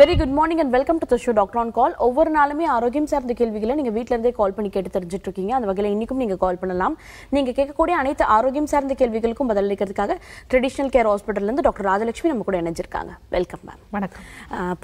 Very good morning and welcome to the show doctor on call ஒவ்வொரு நாளுமே ஆரோக்கியம் சார்ந்த கேள்விகளை நீங்க வீட்ல இருந்தே கால் பண்ணி கேட்டு தெரிஞ்சுட்டு இருக்கீங்க அந்த வகையில் இன்னைக்கும் நீங்க கால் பண்ணலாம். நீங்க கேட்கக்கூடிய அனைத்து ஆரோக்கியம் சார்ந்த கேள்விகளுக்கும் பதிலளிக்கிறதுக்காக ட்ரெடிஷனல் கேர் ஹாஸ்பிட்டல்ல இருந்து டாக்டர் ராஜலட்சுமி நம்ம கூட இணைஞ்சிருக்காங்க. வெல்கம் மேம் வணக்கம்.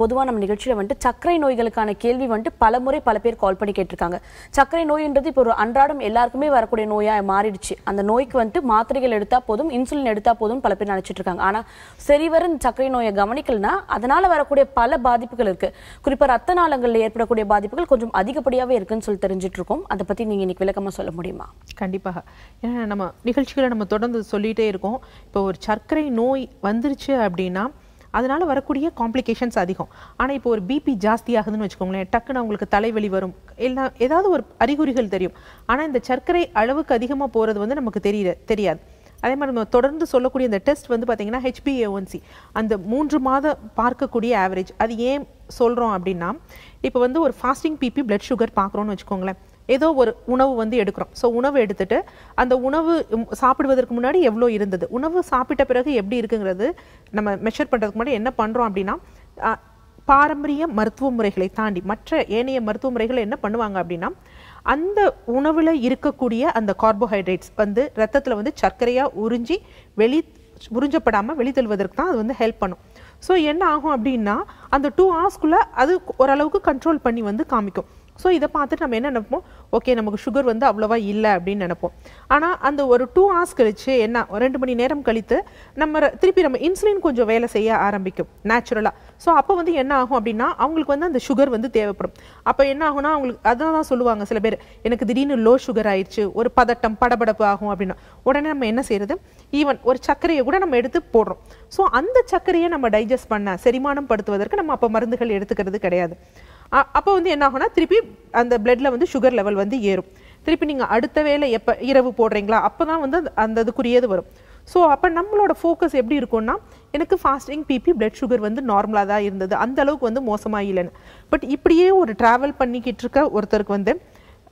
பொதுவா நம்ம நிகழ்ச்சியில வந்துட்டு சர்க்கரை நோய்களுக்கான கேள்வி வந்துட்டு பல முறை பல பேர் கால் பண்ணி கேட்டிருக்காங்க. சர்க்கரை நோய்ன்றது இப்போ ஒரு அன்றாடம் எல்லாருக்குமே வரக்கூடிய நோயா மாறிடுச்சு. அந்த நோய்க்கு வந்துட்டு மாத்திரைகள் எடுத்தா போதும் இன்சுலின் எடுத்தா போதும் பல பேர் நினைச்சிட்டு இருக்காங்க ஆனா சரிவர இந்த சர்க்கரை நோயை கவனிக்கலனா அதனால வரக்கூடிய பல பாதிப்புகள் இருக்கு. குறிப்பா ரத்த நாளங்களில் ஏற்படக்கூடிய பாதிப்புகள் கொஞ்சம் அதிகப்படியாவே இருக்குன்னு சொல்லி தெரிஞ்சிட்டு இருக்கோம். அதை பத்தி நீங்க இன்னைக்கு விளக்கமா சொல்ல முடியுமா? கண்டிப்பாக. ஏன்னா நம்ம நிகழ்ச்சிகளை நம்ம தொடர்ந்து சொல்லிட்டே இருக்கோம். இப்போ ஒரு சர்க்கரை நோய் வந்துருச்சு அப்படின்னா அதனால வரக்கூடிய காம்ப்ளிகேஷன்ஸ் அதிகம். ஆனால் இப்போ ஒரு பிபி ஜாஸ்தி ஆகுதுன்னு வச்சுக்கோங்களேன் டக்குன்னு அவங்களுக்கு தலைவலி வரும். எல்லாம் ஏதாவது ஒரு அறிகுறிகள் தெரியும். ஆனால் இந்த சர்க்கரை அளவுக்கு அதிகமாக போகிறது வந்து நமக்கு தெரியல தெரியாது. அதே மாதிரி நம்ம தொடர்ந்து சொல்லக்கூடிய இந்த டெஸ்ட் வந்து பார்த்தீங்கன்னா ஹெச்பிஏஒன்சி அந்த மூன்று மாத பார்க்கக்கூடிய ஆவரேஜ் அது ஏன் சொல்கிறோம் அப்படின்னா இப்போ வந்து ஒரு ஃபாஸ்டிங் பிபி பிளட் சுகர் பார்க்குறோன்னு வச்சுக்கோங்களேன். ஏதோ ஒரு உணவு வந்து எடுக்கிறோம். ஸோ உணவு எடுத்துட்டு அந்த உணவு சாப்பிடுவதற்கு முன்னாடி எவ்வளோ இருந்தது? உணவு சாப்பிட்ட பிறகு எப்படி இருக்குங்கிறது நம்ம மெஷர் பண்ணுறதுக்கு முன்னாடி என்ன பண்ணுறோம் அப்படின்னா பாரம்பரிய மருத்துவ முறைகளை தாண்டி மற்ற ஏனைய மருத்துவ முறைகள் என்ன பண்ணுவாங்க அப்படின்னா அந்த உணவில் இருக்கக்கூடிய அந்த கார்போஹைட்ரேட்ஸ் வந்து ரத்தத்தில் வந்து சர்க்கரையாக உறிஞ்சி வெளி உறிஞ்சப்படாமல் வெளித்தெழுவதற்கு தான் அது வந்து ஹெல்ப் பண்ணும். ஸோ என்ன ஆகும் அப்படின்னா அந்த டூ ஹவர்ஸ்க்குள்ளே அது ஓரளவுக்கு கண்ட்ரோல் பண்ணி வந்து காமிக்கும். ஸோ இதை பார்த்துட்டு நம்ம என்ன நினைப்போம்? ஓகே நமக்கு சுகர் வந்து அவ்வளோவா இல்லை அப்படின்னு நினைப்போம். ஆனால் அந்த ஒரு டூ ஹவர்ஸ் கழித்து என்ன ஒரு ரெண்டு மணி நேரம் கழித்து நம்ம திருப்பி நம்ம இன்சுலின் கொஞ்சம் வேலை செய்ய ஆரம்பிக்கும் நேச்சுரலாக ஸோ அப்போ வந்து என்ன ஆகும் அப்படின்னா அவங்களுக்கு வந்து அந்த சுகர் வந்து தேவைப்படும். அப்போ என்ன ஆகும்னா அவங்களுக்கு அதான் தான் சொல்லுவாங்க சில பேர் எனக்கு திடீர்னு லோ சுகர் ஆயிடுச்சு ஒரு பதட்டம் படபடப்பு ஆகும் அப்படின்னா. உடனே நம்ம என்ன செய்யறது? ஈவன் ஒரு சர்க்கரையை கூட நம்ம எடுத்து போடுறோம். ஸோ அந்த சர்க்கரையை நம்ம டைஜஸ்ட் பண்ண செரிமானம் படுத்துவதற்கு நம்ம அப்போ மருந்துகள் எடுத்துக்கிறது கிடையாது. அப்போ வந்து என்ன ஆகும்னா திருப்பி அந்த பிளட்ல வந்து சுகர் லெவல் வந்து ஏறும். திருப்பி நீங்கள் அடுத்த வேளை எப்போ இரவு போடுறீங்களா அப்போ தான் வந்து அந்த- அந்த இதுக்குரியது வரும். ஸோ அப்போ நம்மளோட ஃபோக்கஸ் எப்படி இருக்கும்னா எனக்கு ஃபாஸ்டிங் பிபி பிளட் சுகர் வந்து நார்மலாக தான் இருந்தது. அந்த அளவுக்கு வந்து மோசமாக இல்லைன்னு. பட் இப்படியே ஒரு ட்ராவல் பண்ணிக்கிட்டு இருக்க ஒருத்தருக்கு வந்து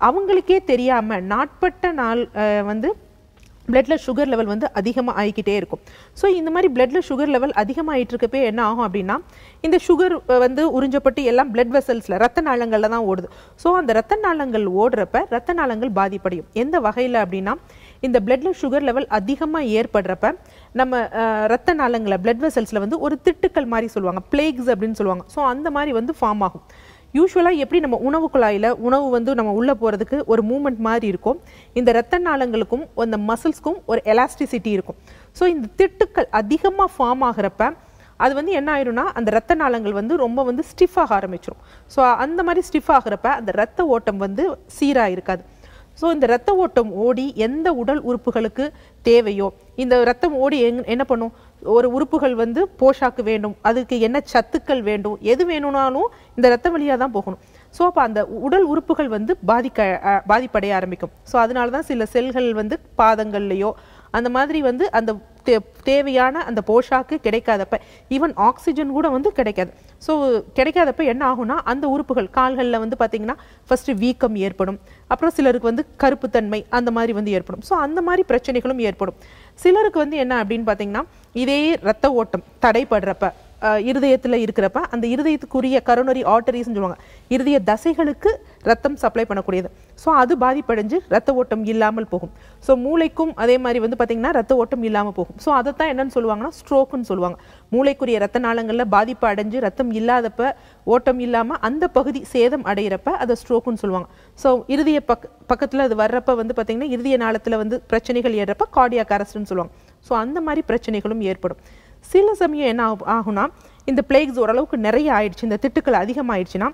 அவங்களுக்கே தெரியாமல் நாட்பட்ட நாள் வந்து பிளட்டில் சுகர் லெவல் வந்து அதிகமாக ஆகிக்கிட்டே இருக்கும். ஸோ இந்த மாதிரி பிளட்டில் சுகர் லெவல் அதிகமாகிட்டு இருக்கப்பே என்ன ஆகும் அப்படின்னா இந்த சுகர் வந்து உறிஞ்சப்பட்டு எல்லாம் பிளட் வெசல்ஸில் ரத்த நாளங்களில் தான் ஓடுது. ஸோ அந்த ரத்த நாளங்கள் ஓடுறப்ப ரத்த நாளங்கள் பாதிப்படையும். எந்த வகையில் அப்படின்னா இந்த பிளட்ல சுகர் லெவல் அதிகமாக ஏற்படுறப்ப நம்ம ரத்த நாளங்களை பிளட் வெசல்ஸில் வந்து ஒரு திட்டுக்கள் மாதிரி சொல்லுவாங்க பிளேக்ஸ் அப்படின்னு சொல்லுவாங்க. ஸோ அந்த மாதிரி வந்து ஃபார்ம் ஆகும். யூஸ்வலாக எப்படி நம்ம உணவு குழாயில் உணவு வந்து நம்ம உள்ளே போகிறதுக்கு ஒரு மூமெண்ட் மாதிரி இருக்கும் இந்த ரத்த நாளங்களுக்கும் அந்த மசில்ஸ்க்கும் ஒரு எலாஸ்டிசிட்டி இருக்கும். ஸோ இந்த திட்டுக்கள் அதிகமாக ஃபார்ம் ஆகிறப்ப அது வந்து என்ன ஆயிரும்னா அந்த ரத்த நாளங்கள் வந்து ரொம்ப வந்து ஸ்டிஃப் ஆக ஆரம்பிச்சிடும் ஸோ அந்த மாதிரி ஸ்டிஃப் ஆகிறப்ப அந்த ரத்த ஓட்டம் வந்து சீராக இருக்காது ஸோ இந்த ரத்த ஓட்டம் ஓடி எந்த உடல் உறுப்புகளுக்கு தேவையோ இந்த ரத்தம் ஓடி எங் என்ன பண்ணும்? ஒரு உறுப்புகள் வந்து போஷாக்கு வேண்டும் அதுக்கு என்ன சத்துக்கள் வேண்டும் எது வேணும்னாலும் இந்த ரத்த வழியாக தான் போகணும். ஸோ அப்போ அந்த உடல் உறுப்புகள் வந்து பாதிக்க பாதிப்படைய ஆரம்பிக்கும். ஸோ அதனால தான் சில செல்கள் வந்து பாதங்கள்லையோ அந்த மாதிரி வந்து அந்த தேவையான அந்த போஷாக்கு கிடைக்காதப்ப ஈவன் ஆக்சிஜன் கூட வந்து கிடைக்காது. ஸோ கிடைக்காதப்ப என்ன ஆகும்னா அந்த உறுப்புகள் கால்களில் வந்து பார்த்திங்கன்னா ஃபஸ்ட்டு வீக்கம் ஏற்படும். அப்புறம் சிலருக்கு வந்து கருப்புத்தன்மை அந்த மாதிரி வந்து ஏற்படும். ஸோ அந்த மாதிரி பிரச்சனைகளும் ஏற்படும். சிலருக்கு வந்து என்ன அப்படின்னு பார்த்தீங்கன்னா இதே ரத்த ஓட்டம் தடைப்படுறப்ப இருதயத்தில் இருக்கிறப்ப அந்த இருதயத்துக்குரிய கரோனரி ஆர்டரிஸ்ன்னு சொல்லுவாங்க இருதய தசைகளுக்கு ரத்தம் சப்ளை பண்ணக்கூடியது. ஸோ அது பாதிப்படைஞ்சு ரத்த ஓட்டம் இல்லாமல் போகும். ஸோ மூளைக்கும் அதே மாதிரி வந்து பார்த்திங்கன்னா ரத்த ஓட்டம் இல்லாமல் போகும். ஸோ அதைத்தான் என்னன்னு சொல்லுவாங்கன்னா ஸ்ட்ரோக்குன்னு சொல்லுவாங்க. மூளைக்குரிய ரத்த நாளங்களில் பாதிப்பு அடைஞ்சு ரத்தம் இல்லாதப்ப ஓட்டம் இல்லாமல் அந்த பகுதி சேதம் அடைகிறப்ப அதை ஸ்ட்ரோக்குன்னு சொல்லுவாங்க. ஸோ இறுதிய பக் பக்கத்தில் அது வர்றப்ப வந்து பார்த்திங்கன்னா இறுதிய நாளத்தில் வந்து பிரச்சனைகள் ஏறப்ப கார்டியாக் அரஸ்ட்னு சொல்லுவாங்க. ஸோ அந்த மாதிரி பிரச்சனைகளும் ஏற்படும். சில சமயம் என்ன ஆகு- ஆகும்னா இந்த பிளேக்ஸ் ஓரளவுக்கு நிறைய ஆயிடுச்சு இந்த திட்டுக்கள் அதிகமாகிடுச்சுன்னா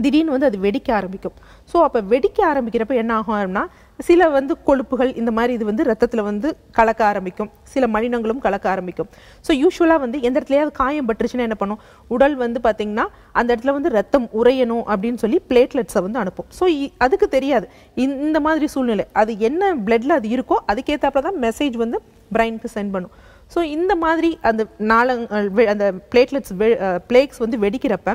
திடீர்னு வந்து அது வெடிக்க ஆரம்பிக்கும். ஸோ அப்போ வெடிக்க ஆரம்பிக்கிறப்ப என்ன ஆகும் அப்படின்னா சில வந்து கொழுப்புகள் இந்த மாதிரி இது வந்து ரத்தத்தில் வந்து கலக்க ஆரம்பிக்கும். சில மனிதங்களும் கலக்க ஆரம்பிக்கும். ஸோ யூஸ்வலாக வந்து எந்த இடத்துலையாவது காயம் பட்டுருச்சுன்னா என்ன பண்ணும்? உடல் வந்து பார்த்திங்கன்னா அந்த இடத்துல வந்து ரத்தம் உறையணும் அப்படின்னு சொல்லி பிளேட்லெட்ஸை வந்து அனுப்பும். ஸோ அதுக்கு தெரியாது. இந்த- மாதிரி சூழ்நிலை. அது என்ன பிளட்டில் அது இருக்கோ அதுக்கேற்றாப்புல தான் மெசேஜ் வந்து பிரெயினுக்கு சென்ட் பண்ணும். ஸோ இந்த மாதிரி அந்த நாளங்கள் அந்த பிளேட்லெட்ஸ் பிளேக்ஸ் வந்து வெடிக்கிறப்ப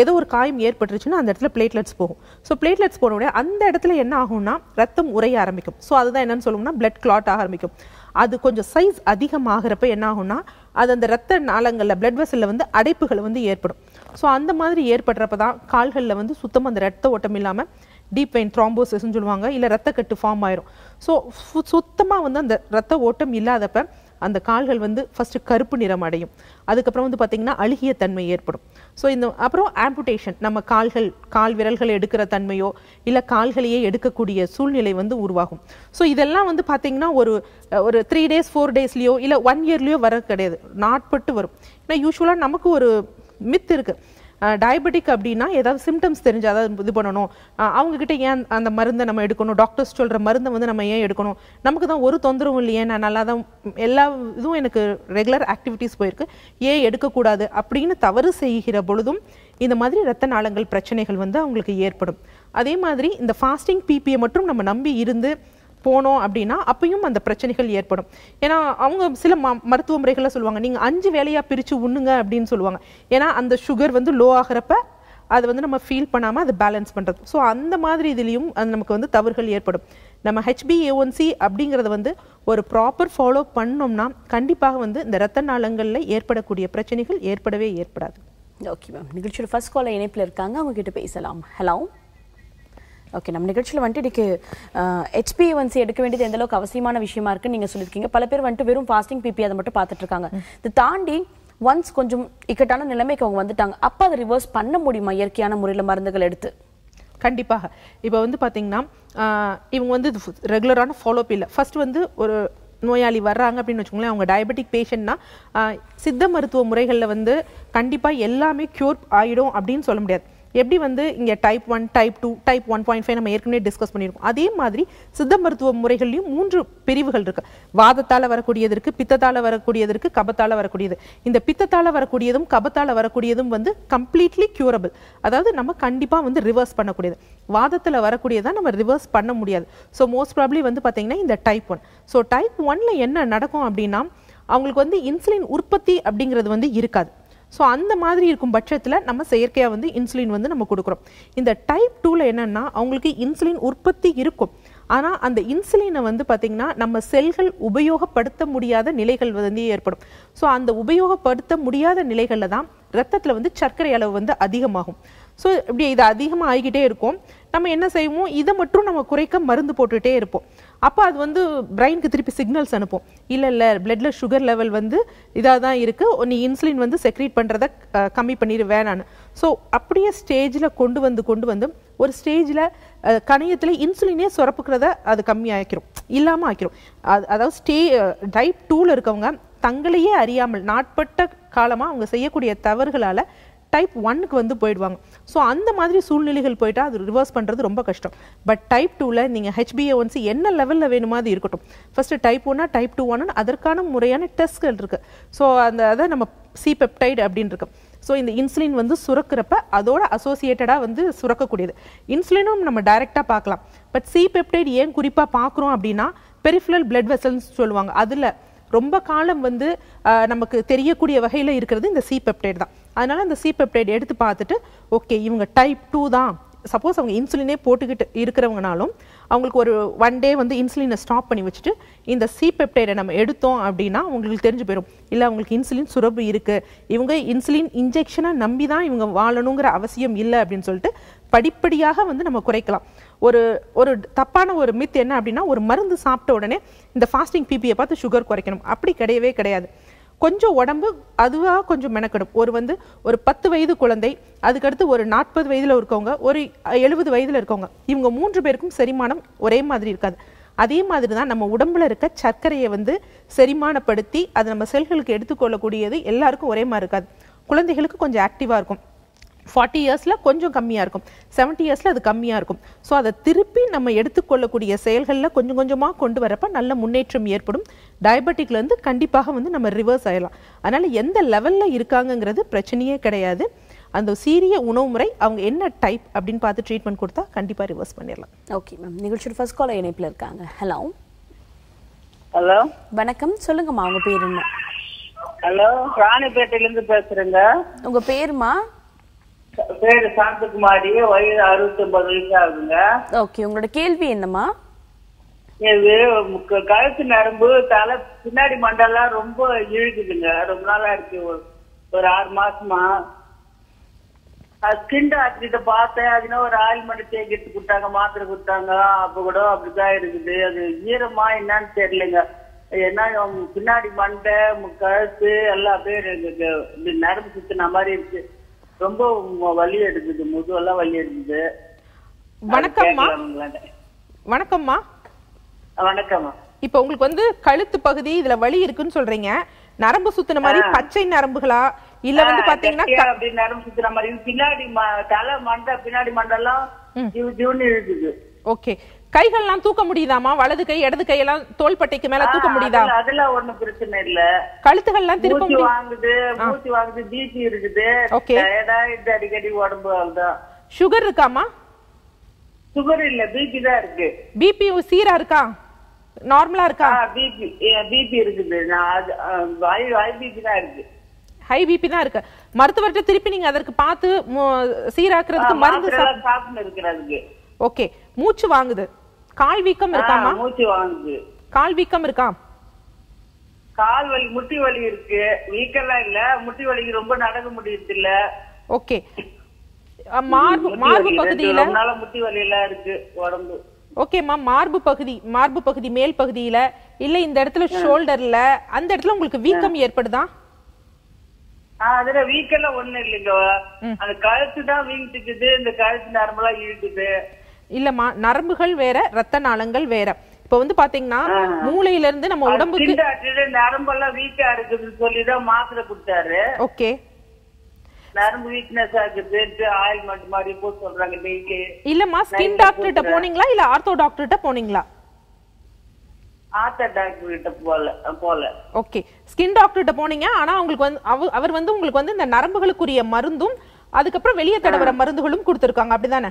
ஏதோ ஒரு காயம் ஏற்பட்டுருச்சுன்னா அந்த இடத்துல பிளேட்லெட்ஸ் போகும். ஸோ பிளேட்லெட்ஸ் போன உடனே அந்த இடத்துல என்ன ஆகும்னா ரத்தம் உரைய ஆரம்பிக்கும். ஸோ அதுதான் என்னன்னு சொல்லுவோம்னா பிளட் கிளாட் ஆக ஆரம்பிக்கும். அது கொஞ்சம் சைஸ் அதிகமாகிறப்ப என்ன ஆகும்னா அது அந்த ரத்த நாளங்களில் பிளட் வெசலில் வந்து அடைப்புகள் வந்து ஏற்படும். ஸோ அந்த மாதிரி ஏற்படுறப்ப தான் கால்களில் வந்து சுத்தமாக அந்த ரத்த ஓட்டம் இல்லாமல் டீப் வெயின் த்ராம்போசிஸ்ன்னு சொல்லுவாங்க. இல்லை ரத்தக்கட்டு ஃபார்ம் ஆயிரும். ஸோ சுத்தமாக வந்து அந்த ரத்த ஓட்டம் இல்லாதப்ப அந்த கால்கள் வந்து ஃபஸ்ட்டு கருப்பு நிறம் அடையும். அதுக்கப்புறம் வந்து பார்த்திங்கன்னா அழுகிய தன்மை ஏற்படும். ஸோ இந்த அப்புறம் ஆம்புடேஷன் நம்ம கால்கள் கால் விரல்கள் எடுக்கிற தன்மையோ இல்லை கால்களையே எடுக்கக்கூடிய சூழ்நிலை வந்து உருவாகும். ஸோ இதெல்லாம் வந்து பார்த்திங்கன்னா ஒரு ஒரு த்ரீ டேஸ் ஃபோர் டேஸ்லேயோ இல்லை ஒன் இயர்லேயோ வர கிடையாது. நாட்பட்டு வரும். ஏன்னா யூஸ்வலாக நமக்கு ஒரு மித் இருக்குது டயபெட்டிக் அப்படின்னா ஏதாவது சிம்டம்ஸ் தெரிஞ்சு அதாவது இது பண்ணணும். அவங்கக்கிட்ட ஏன் அந்த மருந்தை நம்ம எடுக்கணும்? டாக்டர்ஸ் சொல்கிற மருந்தை வந்து நம்ம ஏன் எடுக்கணும்? நமக்கு தான் ஒரு தொந்தரவும் இல்லையே நான் நல்லா தான் எல்லா இதுவும் எனக்கு ரெகுலர் ஆக்டிவிட்டீஸ் போயிருக்கு. ஏன் எடுக்கக்கூடாது? அப்படின்னு தவறு செய்கிற பொழுதும் இந்த மாதிரி ரத்த நாளங்கள் பிரச்சனைகள் வந்து அவங்களுக்கு ஏற்படும். அதே மாதிரி இந்த ஃபாஸ்டிங் பிபியை மட்டும் நம்ம நம்பி இருந்து போனோம் அப்படின்னா அப்பயும் அந்த பிரச்சனைகள் ஏற்படும். ஏன்னா அவங்க சில ம- மருத்துவ முறைகளில் சொல்லுவாங்க நீங்கள் அஞ்சு வேலையாக பிரித்து உண்ணுங்க அப்படின்னு சொல்லுவாங்க. ஏன்னா அந்த சுகர் வந்து லோ ஆகிறப்ப அது வந்து நம்ம ஃபீல் பண்ணாமல் அதை பேலன்ஸ் பண்ணுறது ஸோ அந்த மாதிரி இதுலேயும் அது நமக்கு வந்து தவறுகள் ஏற்படும். நம்ம ஹெச்பிஏஒன்சி அப்படிங்கிறத வந்து ஒரு ப்ராப்பர் ஃபாலோ பண்ணோம்னா கண்டிப்பாக வந்து இந்த ரத்த நாளங்களில் ஏற்படக்கூடிய பிரச்சனைகள் ஏற்படவே ஏற்படாது. ஓகே மேம் நிகழ்ச்சியோட ஃபர்ஸ்ட் கால இணைப்பில் இருக்காங்க. அவங்க கிட்ட பேசலாம். ஹலோ ஓகே நம்ம நிகழ்ச்சியில் வந்துட்டு இன்னைக்கு ஹெச்பிஎன்சி எடுக்க வேண்டியது எந்த அளவுக்கு அவசியமான விஷயமா இருக்குன்னு நீங்க சொல்லியிருக்கீங்க. பல பேர் வந்துட்டு வெறும் ஃபாஸ்டிங் பிபி அதை மட்டும் பார்த்துட்டு இருக்காங்க. இது தாண்டி ஒன்ஸ் கொஞ்சம் இக்கட்டான நிலைமைக்கு அவங்க வந்துட்டாங்க. அப்ப அதை ரிவர்ஸ் பண்ண முடியுமா? இயற்கையான முறையில மருந்துகள் எடுத்து? கண்டிப்பாக. இப்போ வந்து பார்த்தீங்கன்னா இவங்க வந்து ரெகுலரான ஃபாலோஅப் இல்லை. ஃபர்ஸ்ட் வந்து ஒரு நோயாளி வர்றாங்க அப்படின்னு வச்சுக்கோங்களேன் அவங்க டயபெட்டிக் பேஷண்ட்னா சித்த மருத்துவ முறைகளில் வந்து கண்டிப்பாக எல்லாமே க்யூர் ஆயிடும் அப்படின்னு சொல்ல முடியாது. எப்படி வந்து இங்கே type one type two type one point five நம்ம ஏற்கனவே டிஸ்கஸ் பண்ணியிருக்கோம். அதே மாதிரி சித்த மருத்துவ முறைகள்லையும் மூன்று பிரிவுகள் இருக்கு. வாதத்தால் வரக்கூடியது பித்தத்தால் வரக்கூடியதற்கு வரக்கூடியது வரக்கூடியது. இந்த பித்தத்தால் வரக்கூடியதும் கபத்தால் வரக்கூடியதும் வந்து கம்ப்ளீட்லி கியூரபிள் அதாவது நம்ம கண்டிப்பாக வந்து ரிவர்ஸ் பண்ணக்கூடியது. வாதத்தில் வரக்கூடியதான் நம்ம ரிவர்ஸ் பண்ண முடியாது. ஸோ மோஸ்ட் ப்ராப்ளி வந்து பார்த்திங்கன்னா இந்த டைப் ஒன் ஸோ டைப் ஒன்னில் என்ன நடக்கும் அப்படின்னா அவங்களுக்கு வந்து இன்சுலின் உற்பத்தி அப்படிங்கிறது வந்து இருக்காது. ஸோ அந்த மாதிரி இருக்கும் பட்சத்தில் நம்ம செயற்கையாக வந்து இன்சுலின் வந்து நம்ம கொடுக்குறோம். இந்த டைப் டூவில் என்னன்னா அவங்களுக்கு இன்சுலின் உற்பத்தி இருக்கும். ஆனால் அந்த இன்சுலினை வந்து பார்த்திங்கன்னா நம்ம செல்கள் உபயோகப்படுத்த முடியாத நிலைகள் வந்து ஏற்படும். ஸோ அந்த உபயோகப்படுத்த முடியாத நிலைகளில் தான் ரத்தத்தில் வந்து சர்க்கரை அளவு வந்து அதிகமாகும். ஸோ இப்படி இது அதிகமாக ஆகிக்கிட்டே இருக்கும். நம்ம என்ன செய்வோம்? இதை மட்டும் நம்ம குறைக்க மருந்து போட்டுகிட்டே இருப்போம். அப்போ அது வந்து பிரெயினுக்கு திருப்பி சிக்னல்ஸ் அனுப்பும். இல்லை இல்லை பிளட்டில் சுகர் லெவல் வந்து இதாக தான் இருக்குது நீ இன்சுலின் வந்து செக்ரீட் பண்ணுறத கம்மி பண்ணிடு வேணான்னு. ஸோ அப்படியே ஸ்டேஜில் கொண்டு வந்து கொண்டு வந்து ஒரு ஸ்டேஜில் கணையத்தில் இன்சுலினே சுரப்புக்கிறத அது கம்மி இல்லாமல் ஆக்கிரும். அது அதாவது ஸ்டே டைப் டூவில் இருக்கவங்க தங்களையே அறியாமல் நாட்பட்ட காலமாக அவங்க செய்யக்கூடிய தவறுகளால் டைப் ஒன்னுக்கு வந்து போயிடுவாங்க. ஸோ அந்த மாதிரி சூழ்நிலைகள் போயிட்டா அது ரிவர்ஸ் பண்ணுறது ரொம்ப கஷ்டம். பட் டைப் டூவில் நீங்கள் ஹெச்பிஏஒன்சி என்ன லெவலில் வேணுமோ அது இருக்கட்டும். ஃபஸ்ட்டு டைப் ஒன்னா டைப் டூ ஒன்னு அதற்கான முறையான டெஸ்ட்கள் இருக்குது ஸோ அந்த அதை நம்ம சி பெப்டைடு அப்படின்னு இருக்கு. ஸோ இந்த இன்சுலின் வந்து சுரக்கிறப்ப அதோட அசோசியேட்டடாக வந்து சுரக்கக்கூடியது. இன்சுலினும் நம்ம டைரெக்டாக பார்க்கலாம். பட் சி பெப்டைடு ஏன் குறிப்பாக பார்க்குறோம் அப்படின்னா பெரிஃபரல் பிளட் வெசல்ஸ் சொல்லுவாங்க. அதில் ரொம்ப காலம் வந்து நமக்கு தெரியக்கூடிய வகையில் இருக்கிறது இந்த சி பெப்டைடு தான். அதனால் அந்த சி பெப்டைட் எடுத்து பார்த்துட்டு ஓகே இவங்க டைப் டூ தான். சப்போஸ் அவங்க இன்சுலினே போட்டுக்கிட்டு இருக்கிறவங்கனாலும் அவங்களுக்கு ஒரு ஒன் டே வந்து இன்சுலினை ஸ்டாப் பண்ணி வச்சுட்டு இந்த சி பெப்டைடை நம்ம எடுத்தோம் அப்படின்னா உங்களுக்கு தெரிஞ்சு போயிடும் இல்லை அவங்களுக்கு இன்சுலின் சுரப்பு இருக்குது இவங்க இன்சுலின் இன்ஜெக்ஷனை நம்பி தான் இவங்க வாழணுங்கிற அவசியம் இல்லை அப்படின்னு சொல்லிட்டு படிப்படியாக வந்து நம்ம குறைக்கலாம். ஒரு ஒரு தப்பான ஒரு மித் என்ன அப்படின்னா ஒரு மருந்து சாப்பிட்ட உடனே இந்த ஃபாஸ்டிங் பிபியை பார்த்து சுகர் குறைக்கணும். அப்படி கிடையவே கிடையாது. கொஞ்சம் உடம்பு அதுவாக கொஞ்சம் மெனக்கெடும். ஒரு வந்து ஒரு பத்து வயது குழந்தை அதுக்கடுத்து ஒரு நாற்பது வயதில் இருக்கவங்க ஒரு எழுபது வயதில் இருக்கவங்க இவங்க மூன்று பேருக்கும் செரிமானம் ஒரே மாதிரி இருக்காது. அதே மாதிரி தான் நம்ம உடம்புல இருக்க சர்க்கரையை வந்து செரிமானப்படுத்தி அது நம்ம செல்களுக்கு எடுத்துக்கொள்ளக்கூடியது எல்லாருக்கும் ஒரே மாதிரி இருக்காது. குழந்தைகளுக்கு கொஞ்சம் ஆக்டிவாக இருக்கும். ஃபார்ட்டி இயர்ஸில் கொஞ்சம் கம்மியாக இருக்கும். செவன்ட்டி இயர்ஸில் அது கம்மியாக இருக்கும். ஸோ அதை திருப்பி நம்ம எடுத்துக்கொள்ளக்கூடிய செயல்களில் கொஞ்சம் கொஞ்சமாக கொண்டு வரப்ப நல்ல முன்னேற்றம் ஏற்படும். டயபெட்டிக்லேருந்து கண்டிப்பாக வந்து நம்ம ரிவர்ஸ் ஆயிடலாம். அதனால் எந்த லெவலில் இருக்காங்கங்கிறது பிரச்சனையே கிடையாது. அந்த சீரிய உணவு முறை அவங்க என்ன டைப் அப்படின்னு பார்த்து ட்ரீட்மெண்ட் கொடுத்தா கண்டிப்பாக ரிவர்ஸ் பண்ணிடலாம். ஓகே மேம் நிகழ்ச்சியோட ஃபர்ஸ்ட் கால இணைப்பில் இருக்காங்க. ஹலோ ஹலோ வணக்கம். சொல்லுங்கம்மா உங்க பேர் என்ன? ஹலோ ராணிப்பேட்டையில இருந்து பேசுறேங்க. உங்க பேருமா? பேரு சாந்தகுமாரி வயது அறுபத்தி ஒன்பது வயசு ஆகுதுங்க. ஓகே உங்களோட கேள்வி என்னம்மா? இது முக்க- கழுத்து நரம்பு தலை பின்னாடி மண்டெல்லாம் ரொம்ப இழுக்குதுங்க. ரொம்ப நாளா இருக்கு. ஒரு- ஆறு மாசமா. ஸ்கின் டாக்டர்கிட்ட பார்த்தேன். அதுனா ஒரு ஆயில்மெண்ட் தேய்க்கிறது கொடுத்தாங்க மாத்திரை கொடுத்தாங்க. அப்ப கூட அப்படிதான் இருக்குது. அது ஈரமா என்னன்னு தெரியலங்க. ஏன்னா பின்னாடி மண்டை கழுத்து எல்லாம் அப்படியே எனக்கு இது நரம்பு சுத்தின மாதிரி இருக்கு. ரொம்ப வலி எடுக்குது முதுவெல்லாம் வலி எடுக்குது. வணக்கம்மா. வணக்கம்மா. வணக்கம்மா. இப்போ உங்களுக்கு வந்து கழுத்து பகுதி இதுல வலி இருக்குன்னு சொல்றீங்க. நரம்பு சுத்தின மாதிரி பச்சை நரம்புகளா? இல்ல வந்து பாத்தீங்கன்னா அப்படி நரம்பு சுத்துற மாதிரி. பின்னாடி தலை மண்டை பின்னாடி மண்டெல்லாம் ஜிவ் ஜிவ்னு ஓகே. கைகள்லாம் தூக்க முடியுதாமா வலது கை இடது கையெல்லாம் தோள்பட்டைக்கு மேல தூக்க முடியுதா? அதுல- ஒண்ணும் பிரச்சனை இல்ல. கழுத்துகள்லாம் திருப்ப வாங்குது மூச்சு வாங்குது பிபி இருக்குது. டயர்டா இது அடிக்கடி உடம்பு அதுதான் சுகர் இருக்காமா சுகர் இல்ல பிபி தான் இருக்கு. பிபி சீரா இருக்கா? நார்மலா இருக்கா? பிபி பிபி இருக்குது. நான் அது ஹை பிபி தான் இருக்கு. ஹை பிபி தான் இருக்கு. மருத்துவர்கிட்ட திருப்பி நீங்க அதற்கு பார்த்து சீராக்குறதுக்கு மருந்து எல்லாம் சாப்பிட்டு இருக்கிறதுக்கு. ஓகே மூச்சு வாங்குது. கால் வீக்கம் இருக்காமா? மூச்சு வாங்குது. கால் வீக்கம் இருக்கா? கால் வலி முட்டி வலி இருக்கு. வீக்கெல்லாம் இல்ல. முட்டி வலிக்கு ரொம்ப நடக்க முடியறது இல்ல ஓகே மார்பு மார்பு வலி, பகுதியில? முட்டி வலி எல்லாம் இருக்கு உடம்பு. ஓகேம்மா மார்பு பகுதி மார்பு பகுதி மேல் பகுதியில? இல்ல இந்த இடத்துல ஷோல்டர்ல அந்த இடத்துல உங்களுக்கு வீக்கம் ஏற்படுதா? அதுல வீக்கெல்லாம் ஒண்ணு இல்லைங்க. அந்த கழுத்து தான் வீங்கிட்டுக்குது. இந்த கழுத்து நரம்பெல்லாம் இழுக்குது. இல்லம்மா நரம்புகள் வேற ரத்த நாளங்கள் வேற. இப்ப வந்து பாத்தீங்கன்னா மூளையில இருந்து நம்ம உடம்புக்கு நரம்பெல்லாம் வீக்கா இருக்குதுன்னு சொல்லிதான் மாத்திரை கொடுத்தாரு. ஓகே. நரம்பு வீக்னஸ் ஆகுது ஆயில்மெண்ட் மாதிரி போட சொல்றாங்க டெய்லி இல்லம்மா ஸ்கின் டாக்டர்கிட்ட போனீங்களா இல்ல ஆர்த்தோ டாக்டர்கிட்ட போனீங்களா? ஆத்தா டாக்டர் போல போல. ஓகே. ஸ்கின் டாக்டர்கிட்ட போனீங்க ஆனா உங்களுக்கு வந்து அவ- அவர் வந்து உங்களுக்கு வந்து இந்த நரம்புகளுக்குரிய மருந்தும் அதுக்கப்புறம் வெளியே தடவுற மருந்துகளும் கொடுத்துருக்காங்க அப்படிதானே?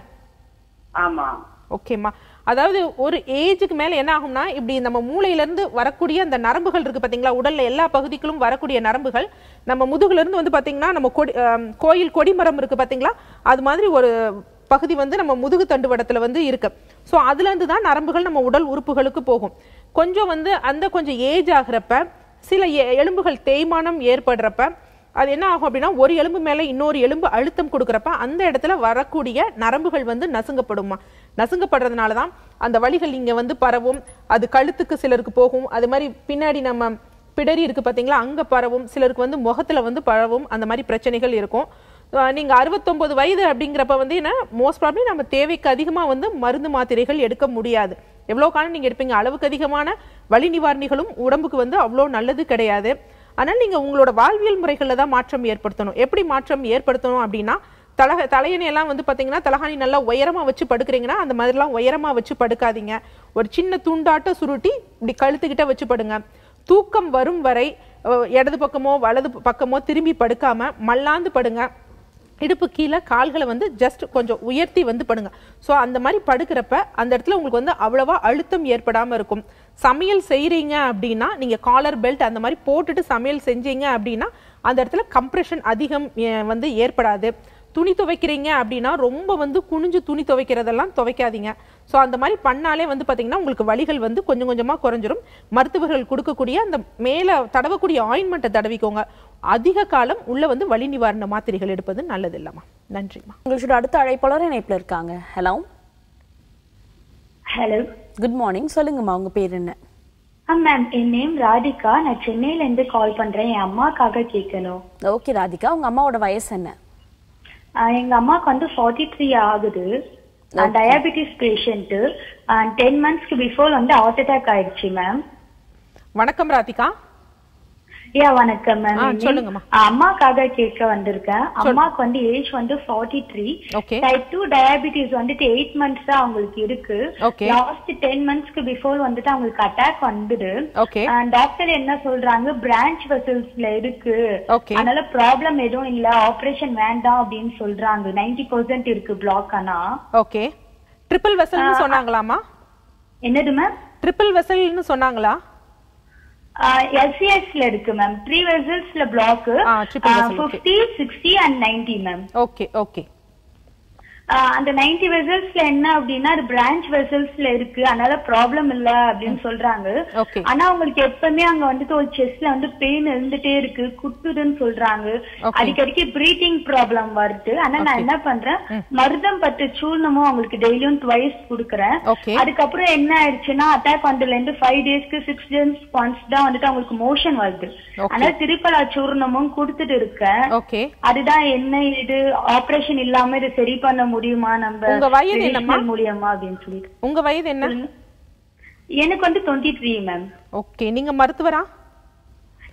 ஆமா. ஓகேம்மா. அதாவது ஒரு ஏஜுக்கு மேல என்ன ஆகும்னா இப்படி நம்ம மூளையில இருந்து வரக்கூடிய அந்த நரம்புகள் இருக்கு பாத்தீங்களா? உடல்ல எல்லா பகுதிகளும் வரக்கூடிய நரம்புகள். நம்ம முதுகுல இருந்து வந்து பாத்தீங்கன்னா நம்ம கொடி கோயில் கொடிமரம் இருக்கு பாத்தீங்களா? அது மாதிரி ஒரு பகுதி வந்து நம்ம முதுகு தண்டுவடத்துல வந்து இருக்கு. ஸோ அதுல இருந்து தான் நரம்புகள் நம்ம உடல் உறுப்புகளுக்கு போகும். கொஞ்சம் வந்து அந்த கொஞ்சம் ஏஜ் ஆகுறப்ப சில எ- எலும்புகள் தேய்மானம் ஏற்படுறப்ப அது என்ன ஆகும் அப்படின்னா ஒரு எலும்பு மேலே இன்னொரு எலும்பு அழுத்தம் கொடுக்குறப்ப அந்த இடத்துல வரக்கூடிய நரம்புகள் வந்து நசுங்கப்படுமா நசுங்கப்படுறதுனால தான் அந்த வழிகள் இங்கே வந்து பரவும் அது கழுத்துக்கு சிலருக்கு போகும். அது மாதிரி பின்னாடி நம்ம பிடரி இருக்கு பார்த்தீங்களா அங்கே பரவும். சிலருக்கு வந்து முகத்தில் வந்து பரவும். அந்த மாதிரி பிரச்சனைகள் இருக்கும். நீங்கள் நீங்க அறுபத்தொன்பது வயது அப்படிங்கிறப்ப வந்து என்ன மோஸ்ட் ப்ராப்ளி நம்ம தேவைக்கு அதிகமாக வந்து மருந்து மாத்திரைகள் எடுக்க முடியாது. எவ்வளோ காலம் நீங்கள் எடுப்பீங்க? அளவுக்கு அதிகமான வலி நிவாரணிகளும் உடம்புக்கு வந்து அவ்வளோ நல்லது கிடையாது. ஆனால் நீங்கள் உங்களோட வாழ்வியல் முறைகளில் தான் மாற்றம் ஏற்படுத்தணும். எப்படி மாற்றம் ஏற்படுத்தணும் அப்படின்னா தலக தலையணை எல்லாம் வந்து பார்த்தீங்கன்னா தலகாணி நல்லா உயரமாக வச்சு படுக்கிறீங்கன்னா அந்த மாதிரிலாம் உயரமாக வச்சு படுக்காதீங்க. ஒரு சின்ன துண்டாட்ட சுருட்டி இப்படி கழுத்துக்கிட்ட வச்சு படுங்க. தூக்கம் வரும் வரை இடது பக்கமோ வலது பக்கமோ திரும்பி படுக்காமல் மல்லாந்து படுங்க. இடுப்பு கீழே கால்களை வந்து ஜஸ்ட் கொஞ்சம் உயர்த்தி வந்து படுங்க. ஸோ அந்த மாதிரி படுக்கிறப்ப அந்த இடத்துல உங்களுக்கு வந்து அவ்வளவா அழுத்தம் ஏற்படாமல் இருக்கும். சமையல் செய்கிறீங்க அப்படின்னா நீங்கள் காலர் பெல்ட் அந்த மாதிரி போட்டுட்டு சமையல் செஞ்சீங்க அப்படின்னா அந்த இடத்துல கம்ப்ரெஷன் அதிகம் வந்து ஏற்படாது. துணி துவைக்கிறீங்க அப்படின்னா ரொம்ப வந்து குனிஞ்சு துணி துவைக்கிறதெல்லாம் துவைக்காதீங்க. ஸோ அந்த மாதிரி பண்ணாலே வந்து பார்த்தீங்கன்னா உங்களுக்கு வலிகள் வந்து கொஞ்சம் கொஞ்சமாக குறைஞ்சிரும். மருத்துவர்கள் கொடுக்கக்கூடிய அந்த மேலே தடவக்கூடிய ஆயின்மெண்ட்டை தடவிக்கோங்க. அதிக காலம் உள்ளே வந்து வலி நிவாரண மாத்திரைகள் எடுப்பது நல்லது இல்லைம்மா நன்றிம்மா. உங்களோட அடுத்த அழைப்பாளர் இணைப்பில் இருக்காங்க. ஹலோ ஹலோ குட் மார்னிங் சொல்லுங்கம்மா உங்க பேர் என்ன? ஆ மேம் என் நேம் ராதிகா. நான் சென்னையில இருந்து கால் பண்றேன். என் அம்மாக்காக கேட்கணும். ஓகே ராதிகா. உங்க அம்மாவோட வயசு என்ன? எங்க அம்மாவுக்கு வந்து ஃபார்ட்டி த்ரீ ஆகுது டயபிட்டிஸ் பேஷண்ட்டு டென் மந்த்ஸ்க்கு பிஃபோர் வந்து ஹார்ட் அட்டாக் ஆயிடுச்சு மேம் வணக்கம் ராதிகா. யா வணக்கம் மேம் சொல்லுங்கம்மா. அம்மாக்காக கேட்க வந்திருக்கேன். அம்மாக்கு வந்து ஏஜ் வந்து forty three. Type two diabetes வந்துட்டு எயிட் மந்த்ஸ் தான் அவங்களுக்கு இருக்கு. லாஸ்ட் டென் மந்த்ஸ்க்கு பிஃபோர் வந்துட்டு அவங்களுக்கு அட்டாக் வந்துடு. டாக்டர் என்ன சொல்றாங்க? பிரான்ச் வெசல்ஸ்ல இருக்கு. அதனால ப்ராப்ளம் எதுவும் இல்ல. ஆபரேஷன் வேண்டாம் அப்படின்னு சொல்றாங்க. 90% பர்சன்ட் இருக்கு பிளாக் ஆனா. ஓகே ட்ரிபிள் வெசல்னு சொன்னாங்களாமா என்னது மேம் ட்ரிபிள் வெசல்னு சொன்னாங்களா? எல்சிஎஸ்ல இருக்கு ma'am three வெசல்ஸ்ல block. Fifty sixty and ninety ma'am okay okay அந்த நைன்டி வெசல்ஸ்ல என்ன அப்படின்னா அது பிரான்ச் வெசல்ஸ்ல இருக்கு. அதனால ப்ராப்ளம் இல்ல அப்படின்னு சொல்றாங்க. ஆனா அவங்களுக்கு எப்பவுமே அங்க வந்துட்டு ஒரு செஸ்ட்ல வந்து பெயின் இருந்துட்டே இருக்கு. குத்துதுன்னு சொல்றாங்க. அடிக்கடிக்கு பிரீத்திங் ப்ராப்ளம் வருது. ஆனா நான். என்ன பண்றேன்? மருதம் பத்து சூர்ணமும் அவங்களுக்கு டெய்லியும் ட்வைஸ் கொடுக்குறேன். அதுக்கப்புறம் என்ன ஆயிடுச்சுன்னா அட்டாக் வந்ததுல இருந்து ஃபைவ் டேஸ்க்கு சிக்ஸ் டேஸ் ஒன்ஸ் தான் வந்துட்டு அவங்களுக்கு மோஷன் வருது. அதனால திருப்பலா சூர்ணமும் கொடுத்துட்டு இருக்கேன். அதுதான் என்ன இது? ஆபரேஷன் இல்லாம இது சரி பண்ண முடியுமா நம்ம உங்க வயது traditional மூலியமா அப்படின்னு சொல்லிட்டு உங்க வயது என்ன? எனக்கு வந்து டுவெண்ட்டி த்ரீ மேம் ஓகே நீங்க மருத்துவரா?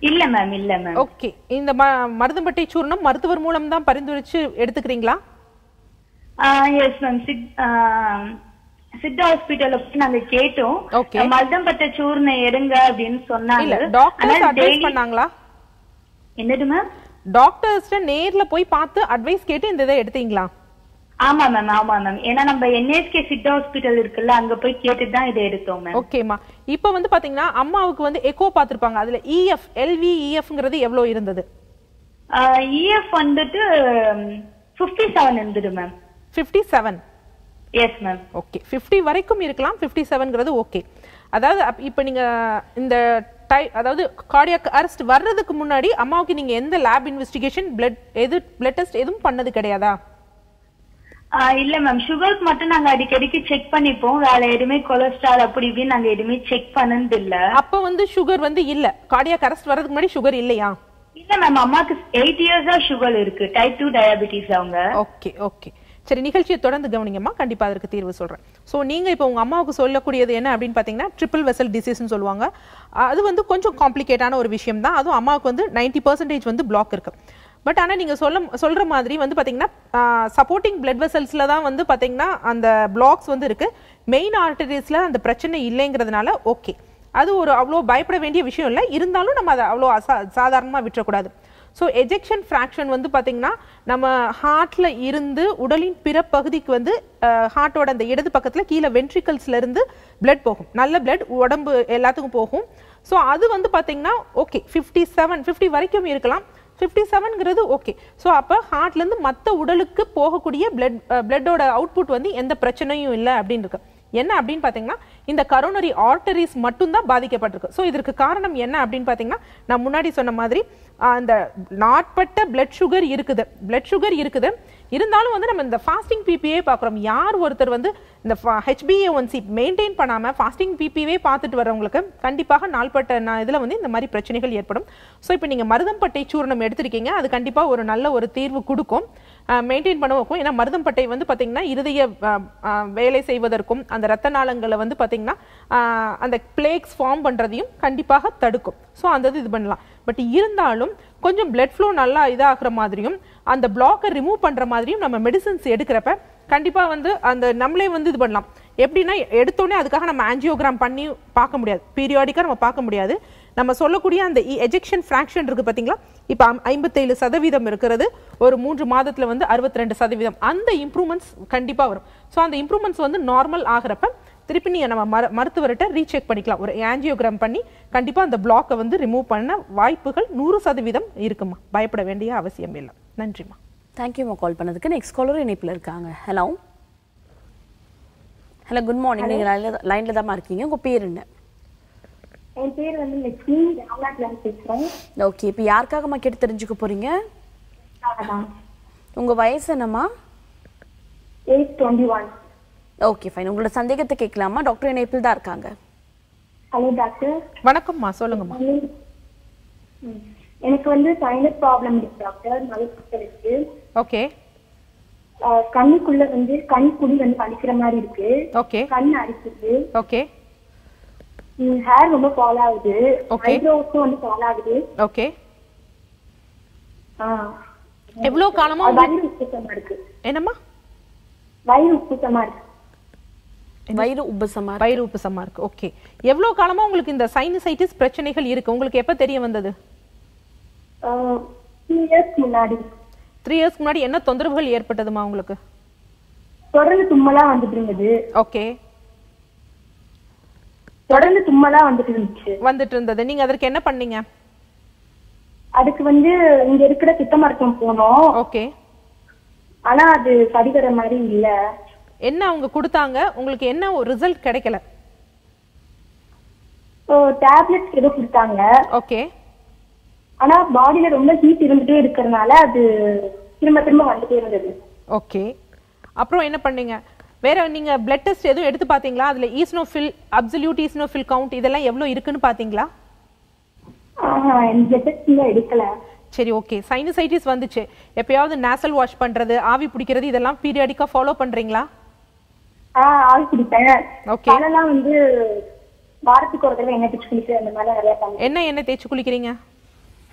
இல்ல மேம் இல்ல மேம் ஓகே இந்த மருதம்பட்டை சூர்ணம் மருத்துவர் மூலம் தான் பரிந்துரைச்சு எடுத்துக்கிறீங்களா? எஸ் மேம் சித் சித்த ஹாஸ்பிட்டல்ல போய் நாங்க கேட்டோம். Okay. மல்தம்பட்ட சூர்ணம் எடுங்க அப்படின்னு சொன்னாங்க. இல்ல டாக்டர்ஸ் ஆனா அட்வைஸ் பண்ணாங்களா? என்னது மேம் டாக்டர்ஸ்ட நேர்ல போய் பார்த்து அட்வைஸ் கேட்டு இந்த இதை எடுத்தீங்களா? ஆமா மேம் ஆமா மேம் ஏன்னா நம்ம என்எஸ்கே சித்த ஹாஸ்பிட்டல் இருக்குல்ல அங்க போய் கேட்டுட்டு தான் இதை எடுத்தோம் மேம் ஓகேம்மா இப்போ வந்து பாத்தீங்கன்னா அம்மாவுக்கு வந்து எக்கோ பார்த்திருப்பாங்க. அதுல இஎஃப் எல்வி இஎஃப்ங்கிறது எவ்வளவு இருந்தது? இஎஃப் வந்துட்டு பிப்டி செவன் இருந்தது ma'am fifty seven yes ma'am okay fifty வரைக்கும் இருக்கலாம். ஃபிஃப்டி செவன்ங்கிறது ஓகே அதாவது இப்போ நீங்க இந்த டை அதாவது கார்டியாக் அரெஸ்ட் வர்றதுக்கு முன்னாடி அம்மாவுக்கு நீங்க எந்த லேப் இன்வெஸ்டிகேஷன் பிளட் எது பிளட் டெஸ்ட் எதுவும் பண்ணது கிடையாதா? இல்ல மேம் சுகருக்கு மட்டும் நாங்க அடிக்கடிக்கு செக் பண்ணிப்போம். வேற எதுவுமே கொலஸ்ட்ரால் அப்படி இப்படின்னு நாங்க எதுவுமே செக் பண்ணது இல்ல அப்ப வந்து சுகர் வந்து இல்ல. கார்டியாக் அரெஸ்ட் வர்றதுக்கு முன்னாடி சுகர் இல்லையா? இல்ல மேம் அம்மாக்கு எயிட் இயர்ஸா சுகர் இருக்கு. டைப் டூ டயபிட்டிஸ் அவங்க. ஓகே ஓகே சரி நிகழ்ச்சியை தொடர்ந்து கவனிங்கம்மா. கண்டிப்பா அதற்கு தீர்வு சொல்றேன். ஸோ நீங்க இப்போ உங்க அம்மாவுக்கு சொல்லக்கூடியது என்ன அப்படின்னு பாத்தீங்கன்னா ட்ரிபிள் வெசல் டிசீஸ்னு சொல்லுவாங்க. அது வந்து கொஞ்சம் காம்ப்ளிகேட்டான ஒரு விஷயம் தான் அதுவும் அம்மாவுக்கு வந்து 90% பர்சன்டேஜ் வந்து பிளாக் இருக்கு. பட் ஆனால் நீங்கள் சொல்ல சொல்கிற மாதிரி வந்து பார்த்தீங்கன்னா சப்போர்ட்டிங் பிளட் வெசல்ஸில் தான் வந்து பார்த்தீங்கன்னா அந்த பிளாக்ஸ் வந்து இருக்குது மெயின் ஆர்டரிஸில் அந்த பிரச்சனை இல்லைங்கிறதுனால ஓகே அது ஒரு அவ்வளோ பயப்பட வேண்டிய விஷயம் இல்லை. இருந்தாலும் நம்ம அதை அவ்வளோ அசா சாதாரணமாக விட்டுறக்கூடாது. ஸோ எஜெக்ஷன் ஃப்ராக்ஷன் வந்து பார்த்தீங்கன்னா நம்ம ஹார்ட்டில் இருந்து உடலின் பிற பகுதிக்கு வந்து ஹார்ட்டோட அந்த இடது பக்கத்தில் கீழே வென்ட்ரிக்கல்ஸ்லேருந்து பிளட் போகும். நல்ல பிளட் உடம்பு எல்லாத்துக்கும் போகும். ஸோ அது வந்து பார்த்திங்கன்னா ஓகே ஃபிஃப்டி செவன் ஃபிஃப்டி வரைக்கும் இருக்கலாம். ஃபிஃப்டி செவன்ங்கிறது ஓகே ஸோ அப்போ ஹார்ட்லேருந்து மற்ற உடலுக்கு போகக்கூடிய பிளட் பிளட்டோட அவுட்புட் வந்து எந்த பிரச்சனையும் இல்லை அப்படின்னு இருக்கு என்ன அப்படின்னு பார்த்தீங்கன்னா இந்த கரோனரி ஆர்டரிஸ் மட்டும்தான் பாதிக்கப்பட்டிருக்கு. ஸோ இதற்கு காரணம் என்ன அப்படின்னு பார்த்தீங்கன்னா நான் முன்னாடி சொன்ன மாதிரி அந்த நாட்பட்ட பிளட் சுகர் இருக்குது. பிளட் சுகர் இருக்குது. இருந்தாலும் வந்து நம்ம இந்த ஃபாஸ்டிங் பிபிஏ பார்க்குறோம். யார் ஒருத்தர் வந்து இந்த ஹெச்பிஏ ஒன் சி மெயின்டைன் பண்ணாமல் ஃபாஸ்டிங் பிபிவே பார்த்துட்டு வரவங்களுக்கு கண்டிப்பாக நாள்பட்ட நான் இதில் வந்து இந்த மாதிரி பிரச்சனைகள் ஏற்படும். ஸோ இப்போ நீங்கள் மருதம்பட்டை சூர்ணம் எடுத்திருக்கீங்க. அது கண்டிப்பாக ஒரு நல்ல ஒரு தீர்வு கொடுக்கும். மெயின்டைன் பண்ணுவோம் ஏன்னா மருதம்பட்டை வந்து பார்த்தீங்கன்னா இருதய வேலை செய்வதற்கும் அந்த ரத்த நாளங்களை வந்து பார்த்தீங்கன்னா அந்த பிளேக்ஸ் ஃபார்ம் பண்ணுறதையும் கண்டிப்பாக தடுக்கும். ஸோ அந்த இது பண்ணலாம். பட் இருந்தாலும் கொஞ்சம் பிளட் ஃப்ளோ நல்லா இதாகிற மாதிரியும் அந்த பிளாக்கை ரிமூவ் பண்ணுற மாதிரியும் நம்ம மெடிசன்ஸ் எடுக்கிறப்ப கண்டிப்பாக வந்து அந்த நம்மளே வந்து இது பண்ணலாம். எப்படின்னா எடுத்தோடனே அதுக்காக நம்ம ஆன்ஜியோகிராம் பண்ணி பார்க்க முடியாது. பீரியாடிக்காக நம்ம பார்க்க முடியாது. நம்ம சொல்லக்கூடிய அந்த எஜெக்ஷன் ஃப்ராக்ஷன் இருக்குது பார்த்தீங்களா இப்போ ஐம்பத்தேழு சதவீதம் இருக்கிறது. ஒரு மூன்று மாதத்தில் வந்து அறுபத்தி ரெண்டு சதவீதம். அந்த இம்ப்ரூவ்மெண்ட்ஸ் கண்டிப்பாக வரும். ஸோ அந்த இம்ப்ரூவ்மெண்ட்ஸ் வந்து நார்மல் ஆகிறப்ப திருப்பி நீங்கள் நம்ம மரு மருத்துவர்கிட்ட ரீசெக் பண்ணிக்கலாம். ஒரு ஆஞ்சியோகிராம் பண்ணி கண்டிப்பாக அந்த பிளாக்கை வந்து ரிமூவ் பண்ண வாய்ப்புகள் நூறு சதவீதம் இருக்குமா பயப்பட வேண்டிய அவசியம் இல்லை. நன்றிம்மா. தேங்க்யூம்மா கால் பண்ணதுக்கு. நெக்ஸ்ட் காலர் இணைப்பில் இருக்காங்க. ஹலோ ஹலோ குட் மார்னிங் நீங்கள் லைனில் லைனில் தான் இருக்கீங்க. உங்கள் பேர் என்ன? என் பேர் வந்து லட்சுமி ராம்நாட்ல இருந்து பேசுறேன். ஓகே இப்போ யாருக்காகம்மா கேட்டு தெரிஞ்சுக்க போறீங்க? அதான் உங்கள் வயசு என்னம்மா? Age twenty one okay fine உங்களோட சந்தேகத்தை கேட்கலாமா? டாக்டர் இணைப்பில் தான் இருக்காங்க. ஹலோ டாக்டர் வணக்கம்மா சொல்லுங்கம்மா. ம். எனக்கு வந்து சைனஸ் ப்ராப்ளம் இருக்கு டாக்டர் மலைக்குள்ள இருக்கு. ஓகே கண்ணுக்குள்ள வந்து கண் குடி வந்து வலிக்கிற மாதிரி இருக்கு. ஓகே கண் அரிக்குது. ஓகே ஹேர் ரொம்ப ஃபால் ஆகுது. ஐப்ரோஸும் வந்து ஃபால் ஆகுது. ஓகே ஆ. எவ்வளோ காலமா வயிறு உப்புசமா இருக்கு. என்னம்மா? வயிறு உப்புசமா இருக்கு. வயிறு உபசமா வயிறு உப்புசமா இருக்கு. ஓகே எவ்வளோ காலமா உங்களுக்கு இந்த சைனசைட்டிஸ் பிரச்சனைகள் இருக்கு? உங்களுக்கு எப்ப தெரிய வந்தது? இயர்ஸ் முன்னாடி. த்ரீ இயர்ஸ்க்கு முன்னாடி என்ன தொந்தரவுகள் ஏற்பட்டதுமா உங்களுக்கு? தொடர்ந்து தும்மலா வந்துட்டு இருந்தது. ஓகே தொடர்ந்து தும்மலா வந்துட்டு இருந்துச்சு. வந்துட்டு இருந்தது. நீங்க அதற்கு என்ன பண்ணீங்க? அதுக்கு வந்து இங்க இருக்கிற சித்த மருத்துவம் போனோம். ஓகே. ஆனா அது சரிவர மாதிரி இல்ல. என்ன அவங்க கொடுத்தாங்க? உங்களுக்கு என்ன ஒரு ரிசல்ட் கிடைக்கல? டேப்லெட்ஸ் ஏதோ கொடுத்தாங்க. ஓகே. ஆனா பாடியில ரொம்ப ஹீட் இருந்துட்டே இருக்கறனால அது திரும்ப திரும்ப வந்துட்டே இருந்தது. ஓகே. அப்புறம் என்ன பண்ணீங்க? வேற நீங்க பிளட் டெஸ்ட் எதுவும் எடுத்து பாத்தீங்களா அதுல ஈஸ்னோஃபில் அப்சல்யூட் ஈஸ்னோஃபில் கவுண்ட் இதெல்லாம் எவ்வளவு இருக்குன்னு டெஸ்ட் எடுக்கல. சரி ஓகே சைனசைட்டிஸ் வந்துச்சு. எப்பயாவது நேசல் வாஷ் பண்றது ஆவி பிடிக்கிறது இதெல்லாம் பீரியாடிக்கா ஃபாலோ பண்றீங்களா? ஆஹ் ஆள் குடிப்பேன் Okay. அதெல்லாம் வந்து வாரத்துக்கு ஒரு தடவை எண்ணெய் பிடிச்சி குளிச்சு அந்த மாதிரி நிறைய பண்ணேன் என்ன எண்ணெய் தேய்ச்சி குளிக்கிறீங்க?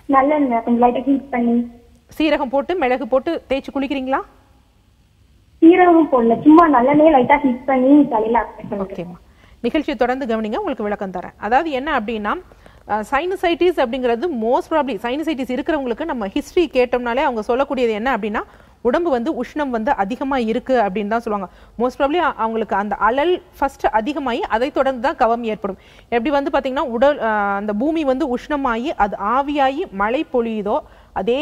நல்லெண்ணெய் கொஞ்சம் லைட்டா ஹீட் பண்ணி. சீரகம் போட்டு மிளகு போட்டு தேய்ச்சி குளிக்கிறீங்களா? சீரகமும் போடல சும்மா நல்லெண்ணெய் லைட்டா ஹீட் பண்ணி தலையில அப்ளை ஓகேம்மா நிகழ்ச்சியை தொடர்ந்து கவனிங்க உங்களுக்கு விளக்கம் தரேன். அதாவது என்ன அப்படின்னா சைனசைட்டிஸ் அப்படிங்கிறது மோஸ்ட் ப்ராப்ளி சைனசைட்டிஸ் இருக்கிறவங்களுக்கு நம்ம ஹிஸ்ட்ரி கேட்டோம்னாலே அவங்க சொல்லக்கூடியது என்ன அப்படின்னா உடம்பு வந்து உஷ்ணம் வந்து அதிகமாக இருக்கு அப்படின்னு தான் சொல்லுவாங்க. மோஸ்ட் ப்ராப்ளி அவங்களுக்கு அந்த அலல் ஃபஸ்ட்டு அதிகமாகி அதை தொடர்ந்து தான் கவம் ஏற்படும். எப்படி வந்து பார்த்திங்கன்னா உடல் அந்த பூமி வந்து உஷ்ணமாகி அது ஆவியாகி மழை பொழியுதோ அதே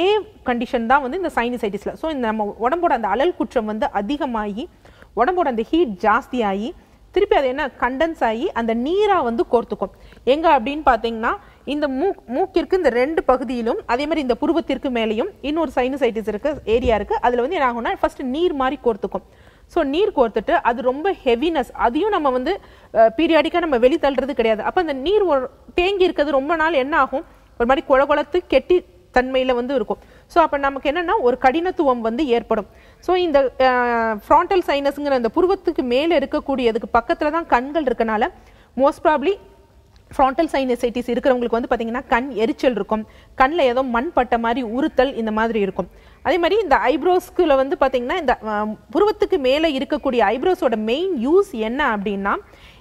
கண்டிஷன் தான் வந்து இந்த சைனசைட்டிஸ்ல ஸோ இந்த நம்ம உடம்போட அந்த அலல் குற்றம் வந்து அதிகமாகி உடம்போட அந்த ஹீட் ஜாஸ்தியாகி திருப்பி அது என்ன கண்டென்ஸ் ஆகி அந்த நீராக வந்து கோர்த்துக்கும். எங்கே அப்படின்னு பார்த்தீங்கன்னா இந்த மூக் மூக்கிற்கு இந்த ரெண்டு பகுதியிலும் அதே மாதிரி இந்த புருவத்திற்கு மேலேயும் இன்னொரு சைனசைட்டிஸ் இருக்குது ஏரியா இருக்கு. அதில் வந்து என்ன ஆகும்னா ஃபஸ்ட்டு நீர் மாதிரி கோர்த்துக்கும். ஸோ நீர் கோர்த்துட்டு அது ரொம்ப ஹெவினஸ் அதையும் நம்ம வந்து பீரியாடிக்காக நம்ம வெளி தள்ளுறது கிடையாது. அப்போ அந்த நீர் தேங்கி இருக்கிறது ரொம்ப நாள் என்ன ஆகும்? ஒரு மாதிரி குள குளத்து கெட்டி தன்மையில் வந்து இருக்கும். ஸோ அப்போ நமக்கு என்னென்னா ஒரு கடினத்துவம் வந்து ஏற்படும். ஸோ இந்த ஃப்ராண்டல் சைனஸுங்கிற அந்த புருவத்துக்கு மேலே இருக்கக்கூடியதுக்கு பக்கத்தில் தான் கண்கள் இருக்கனால மோஸ்ட் ப்ராப்ளி ஃப்ராண்டல் சைனசைட்டிஸ் இருக்கிறவங்களுக்கு வந்து பார்த்திங்கன்னா கண் எரிச்சல் இருக்கும். கண்ணில் ஏதோ மண் பட்ட மாதிரி உறுத்தல் இந்த மாதிரி இருக்கும். அதே மாதிரி இந்த ஐப்ரோஸ்குள்ள வந்து பார்த்தீங்கன்னா இந்த புருவத்துக்கு மேலே இருக்கக்கூடிய ஐப்ரோஸோட மெயின் யூஸ் என்ன அப்படின்னா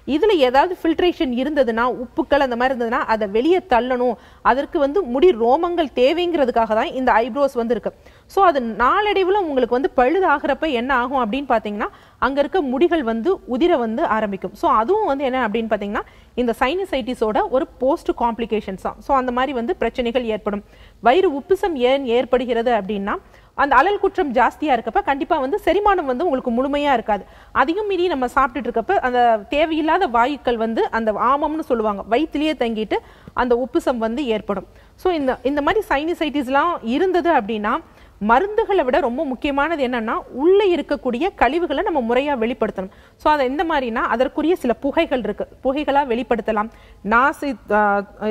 இதுல ஏதாவது ஃபில்ட்ரேஷன் இருந்ததுன்னா உப்புக்கள் அந்த மாதிரி இருந்ததுன்னா அதை வெளியே தள்ளணும். அதற்கு வந்து முடி ரோமங்கள் தேவைங்கிறதுக்காக தான் இந்த ஐப்ரோஸ் வந்து இருக்கு ஸோ அது நாளடைவில் உங்களுக்கு வந்து பழுதாகிறப்ப என்ன ஆகும் அப்படின்னு பார்த்தீங்கன்னா அங்கே இருக்க முடிகள் வந்து உதிர வந்து ஆரம்பிக்கும். ஸோ அதுவும் வந்து என்ன அப்படின்னு பார்த்தீங்கன்னா இந்த சைனசைட்டிஸோட ஒரு போஸ்ட் காம்ப்ளிகேஷன்ஸ் தான். ஸோ அந்த மாதிரி வந்து பிரச்சனைகள் ஏற்படும். வயிறு உப்புசம் ஏன் ஏற்படுகிறது அப்படின்னா அந்த அலல் குற்றம் ஜாஸ்தியாக இருக்கப்ப கண்டிப்பாக வந்து செரிமானம் வந்து உங்களுக்கு முழுமையாக இருக்காது. அதையும் மீறி நம்ம சாப்பிட்டுட்டு இருக்கப்ப அந்த தேவையில்லாத வாயுக்கள் வந்து அந்த ஆமம்னு சொல்லுவாங்க வயிற்றுலேயே தங்கிட்டு அந்த உப்புசம் வந்து ஏற்படும். ஸோ இந்த இந்த மாதிரி சைனசைட்டிஸ்லாம் இருந்தது அப்படின்னா மருந்துகளை விட ரொம்ப முக்கியமானது என்னன்னா உள்ளே இருக்கக்கூடிய கழிவுகளை நம்ம முறையாக வெளிப்படுத்தணும். ஸோ அதை எந்த மாதிரினா அதற்குரிய சில புகைகள் இருக்கு. புகைகளாக வெளிப்படுத்தலாம். நாசி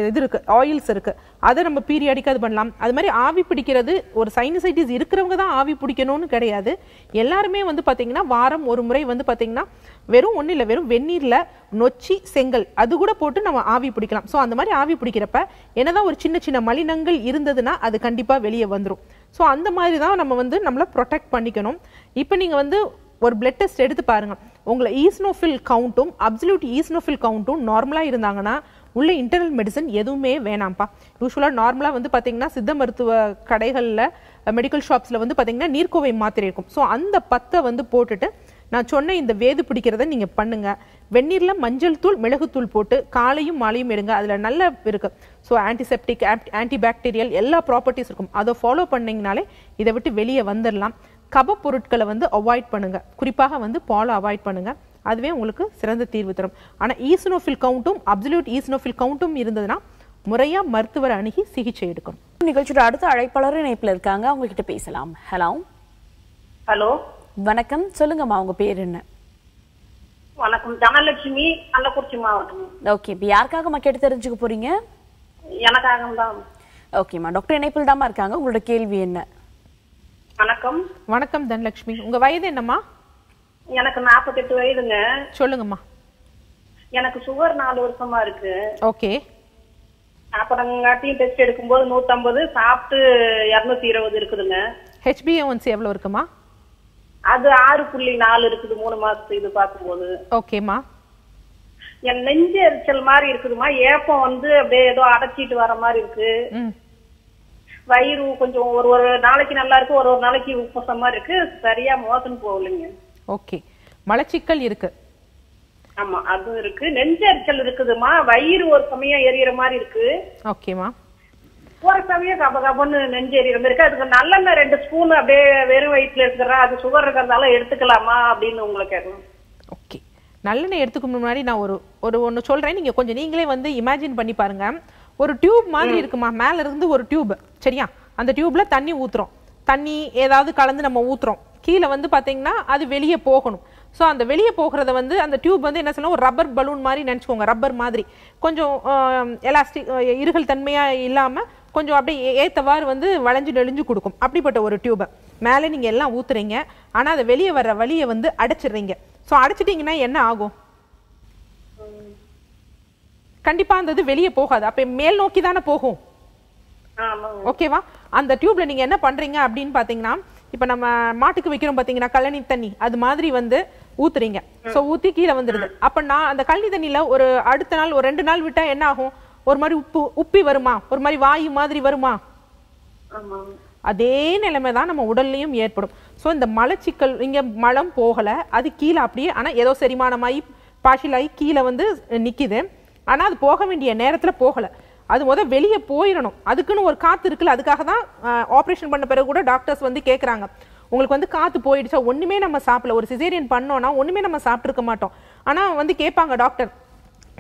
இது இருக்கு ஆயில்ஸ் இருக்கு. அதை நம்ம பீரியாடிக்காக அது பண்ணலாம். அது மாதிரி ஆவி பிடிக்கிறது ஒரு சைனசைட்டிஸ் இருக்கிறவங்க தான் ஆவி பிடிக்கணும்னு கிடையாது. எல்லாருமே வந்து பார்த்திங்கன்னா வாரம் ஒரு முறை வந்து பார்த்திங்கன்னா வெறும் ஒன்றும் இல்லை வெறும் வெந்நீரில் நொச்சி செங்கல் அது கூட போட்டு நம்ம ஆவி பிடிக்கலாம். ஸோ அந்த மாதிரி ஆவி பிடிக்கிறப்ப என்னதான் ஒரு சின்ன சின்ன மலினங்கள் இருந்ததுன்னா அது கண்டிப்பாக வெளியே வந்துடும் ஸோ அந்த மாதிரி தான் நம்ம வந்து நம்மளை ப்ரொடெக்ட் பண்ணிக்கணும். இப்போ நீங்கள் வந்து ஒரு பிளட் டெஸ்ட் எடுத்து பாருங்கள் உங்களை ஈஸ்னோஃபில் கவுண்ட்டும் அப்சல்யூட் ஈஸ்னோஃபில் கவுண்ட்டும் நார்மலாக இருந்தாங்கன்னா உள்ள இன்டர்னல் மெடிசன் எதுவுமே வேணாம்ப்பா. யூஸ்வலாக நார்மலாக வந்து பார்த்தீங்கன்னா சித்த மருத்துவ கடைகளில் மெடிக்கல் ஷாப்ஸில் வந்து பார்த்தீங்கன்னா நீர்க்கோவை மாத்திரை இருக்கும். ஸோ அந்த பத்தை வந்து போட்டுட்டு நான் சொன்ன இந்த வேது பிடிக்கிறத நீங்கள் பண்ணுங்கள் வெந்நீரில் மஞ்சள் தூள் மிளகுத்தூள் போட்டு காலையும் மாலையும் எடுங்க. அதில் நல்ல இருக்குது ஸோ ஆன்டிசெப்டிக் ஆன்டி பாக்டீரியல் எல்லா ப்ராப்பர்ட்டிஸ் இருக்கும். அதை ஃபாலோ பண்ணீங்கனாலே இதை விட்டு வெளியே வந்துடலாம் கப பொருட்களை வந்து அவாய்ட் பண்ணுங்க. குறிப்பாக வந்து பாலை அவாய்ட் பண்ணுங்க. அதுவே உங்களுக்கு சிறந்த தீர்வு தரும். ஆனா ஈஸ்னோஃபில் கவுண்ட்டும் அப்சல்யூட் ஈஸ்னோஃபில் கவுண்ட்டும் இருந்ததுன்னா முறையா மருத்துவர் அணுகி சிகிச்சை எடுக்கணும் நிகழ்ச்சியோட அடுத்த அழைப்பாளர் இணைப்புல இருக்காங்க. அவங்க கிட்ட பேசலாம். ஹலோ ஹலோ வணக்கம். சொல்லுங்கம்மா உங்க பேர் என்ன? வணக்கம். தனலட்சுமி கள்ளக்குறிச்சி மாவட்டம். ஓகே இப்போ யாருக்காகம்மா கேட்டு தெரிஞ்சுக்க போறீங்க? எனக்காக தான் ஓகேம்மா டாக்டர் இணைப்பில் தாம்மா இருக்காங்க. உங்களோட கேள்வி என்ன? வணக்கம். வணக்கம் தனலட்சுமி உங்க வயது என்னம்மா? எனக்கு நாற்பத்தெட்டு வயதுங்க. சொல்லுங்கம்மா. எனக்கு சுகர் நாலு வருஷமா இருக்கு. ஓகே அப்புறங்காட்டியும் டெஸ்ட் எடுக்கும்போது நூத்தம்பது சாப்பிட்டு இருநூத்தி இருபது இருக்குதுங்க. ஹெச்பிஏஒன்சி எவ்வளோ இருக்குமா? அது ஆறு புள்ளி நாலு இருக்குது மூணு மாசத்து இது பார்க்கும்போது. ஓகேம்மா என் நெஞ்சு எரிச்சல் மாதிரி இருக்குதுமா ஏப்பம் வந்து அப்படியே ஏதோ அடைச்சிட்டு வர மாதிரி இருக்கு. வயிறு கொஞ்சம் ஒரு ஒரு நாளைக்கு நல்லா இருக்கு ஒரு ஒரு நாளைக்கு உப்பசம் இருக்கு. சரியா மோசம் போகலைங்க. ஓகே. மலச்சிக்கல் இருக்கு. ஆமா அதுவும் இருக்கு. நெஞ்சரிச்சல் இருக்குதுமா வயிறு ஒரு சமயம் எரியற மாதிரி இருக்கு. ஓகேம்மா ஒரு சமயம் கப கபன்னு நெஞ்சு எரியற மாதிரி இருக்கு. அதுக்கு நல்லெண்ணெய் ரெண்டு ஸ்பூன் அப்படியே வெறும் வயிற்றுல இருக்கிறா அது சுகர் இருக்கிறதால எடுத்துக்கலாமா அப்படின்னு உங்களை கேட்கணும். நல்லெண்ணெய் எடுத்துக்கும் முன்னாடி நான் ஒரு ஒரு ஒன்று சொல்கிறேன் நீங்கள் கொஞ்சம் நீங்களே வந்து இமேஜின் பண்ணி பாருங்க. ஒரு டியூப் மாதிரி இருக்குமா? மேல இருந்து ஒரு டியூப் சரியா? அந்த டியூப்ல தண்ணி ஊத்துறோம். தண்ணி ஏதாவது கலந்து நம்ம ஊத்துறோம். கீழே வந்து பாத்தீங்கன்னா அது வெளியே போகணும். ஸோ அந்த வெளியே போகிறத வந்து அந்த டியூப் வந்து என்ன சொல்லணும் ஒரு ரப்பர் பலூன் மாதிரி நினச்சிக்கோங்க. ரப்பர் மாதிரி. கொஞ்சம் எலாஸ்டிக் இருகல் தன்மையா இல்லாம கொஞ்சம் அப்படியே ஏ- ஏத்தவாறு வந்து வளைஞ்சு நெளிஞ்சு கொடுக்கும். அப்படிப்பட்ட ஒரு டியூபை மேலே நீங்க எல்லாம் ஊத்துறீங்க. ஆனா அதை வெளியே வர்ற வழியை வந்து அடைச்சிடுறீங்க. ஸோ அடைச்சிட்டிங்கன்னா என்ன ஆகும்? கண்டிப்பா அந்த இது வெளியே போகாது. அப்ப மேல் நோக்கி தானே போகும். ஓகேவா அந்த டியூப்ல நீங்க என்ன பண்றீங்க அப்படின்னு பாத்தீங்கன்னா இப்ப நம்ம மாட்டுக்கு வைக்கிறோம் பாத்தீங்கன்னா கழனி தண்ணி. அது மாதிரி வந்து ஊத்துறீங்க. சோ ஊத்தி கீழே வந்துருது. அப்ப நான் அந்த கழனி தண்ணியில ஒரு அடுத்த நாள் ஒரு ரெண்டு நாள் விட்டா என்ன ஆகும்? ஒரு மாதிரி உப்பு உப்பி வருமா? ஒரு மாதிரி வாயு மாதிரி வருமா? அதே நிலைமை தான் நம்ம உடல்லையும் ஏற்படும். ஸோ இந்த மலச்சிக்கல் இங்கே மலம் போகலை அது கீழே அப்படியே ஆனால் ஏதோ செரிமானமாகி பாஷிலாகி கீழே வந்து நிற்கிது ஆனால் அது போக வேண்டிய நேரத்தில் போகலை. அது முதல் வெளியே போயிடணும். அதுக்குன்னு ஒரு காற்று இருக்குல்ல அதுக்காக தான் ஆப்ரேஷன் பண்ண பிறகு கூட டாக்டர்ஸ் வந்து கேட்குறாங்க உங்களுக்கு வந்து காற்று போயிடுச்சா? ஒன்றுமே நம்ம சாப்பிடல. ஒரு சிசேரியன் பண்ணோன்னா ஒன்றுமே நம்ம சாப்பிட்ருக்க மாட்டோம். ஆனால் வந்து கேட்பாங்க டாக்டர்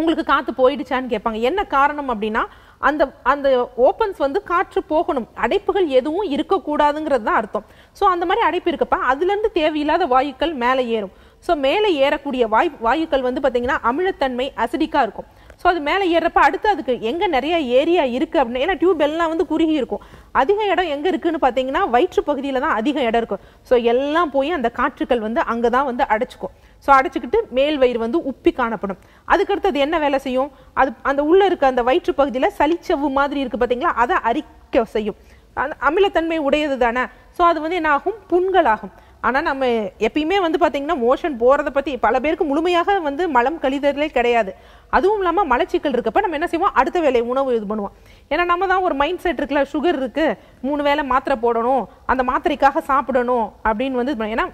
உங்களுக்கு காற்று போயிடுச்சான்னு கேட்பாங்க என்ன காரணம் அப்படின்னா அந்த அந்த ஓப்பன்ஸ் வந்து காற்று போகணும். அடைப்புகள் எதுவும் இருக்கக்கூடாதுங்கிறது தான் அர்த்தம். ஸோ அந்த மாதிரி அடைப்பு இருக்கப்ப அதுலேருந்து தேவையில்லாத வாயுக்கள் மேலே ஏறும். ஸோ மேலே ஏறக்கூடிய வாய் வாயுக்கள் வந்து பார்த்தீங்கன்னா அமிலத்தன்மை அசிடிக்காக இருக்கும். ஸோ அது மேலே ஏறப்ப அடுத்து அதுக்கு எங்கே நிறைய ஏரியா இருக்குது அப்படின்னு ஏன்னா டியூப் எல்லாம் வந்து குறுகி இருக்கும். அதிக இடம் எங்கே இருக்குதுன்னு பார்த்தீங்கன்னா வயிற்று பகுதியில் தான் அதிக இடம் இருக்கும். ஸோ எல்லாம் போய் அந்த காற்றுக்கள் வந்து அங்கே தான் வந்து அடைச்சிக்கும். ஸோ அடைச்சிக்கிட்டு மேல் வயிறு வந்து உப்பி காணப்படும். அதுக்கடுத்து அது என்ன வேலை செய்யும்? அது அந்த உள்ளே இருக்க அந்த வயிற்று பகுதியில் சளிச்சவ்வு மாதிரி இருக்குது பார்த்தீங்களா? அதை அரிக்க செய்யும். அந்த அமிலத்தன்மை உடையது தானே. ஸோ அது வந்து என்ன ஆகும் புண்கள் ஆகும் ஆனால் நம்ம எப்பயுமே வந்து பார்த்திங்கன்னா மோஷன் போகிறத பற்றி பல பேருக்கு முழுமையாக வந்து மலம் கழிதலே கிடையாது. அதுவும் இல்லாமல் மலச்சிக்கல் இருக்கப்ப நம்ம என்ன செய்வோம்? அடுத்த வேலை உணவு இது பண்ணுவோம். ஏன்னா நம்ம தான் ஒரு மைண்ட் செட் இருக்குல்ல சுகர் இருக்குது மூணு வேளை மாத்திரை போடணும். அந்த மாத்திரைக்காக சாப்பிடணும் அப்படின்னு வந்து ஏன்னா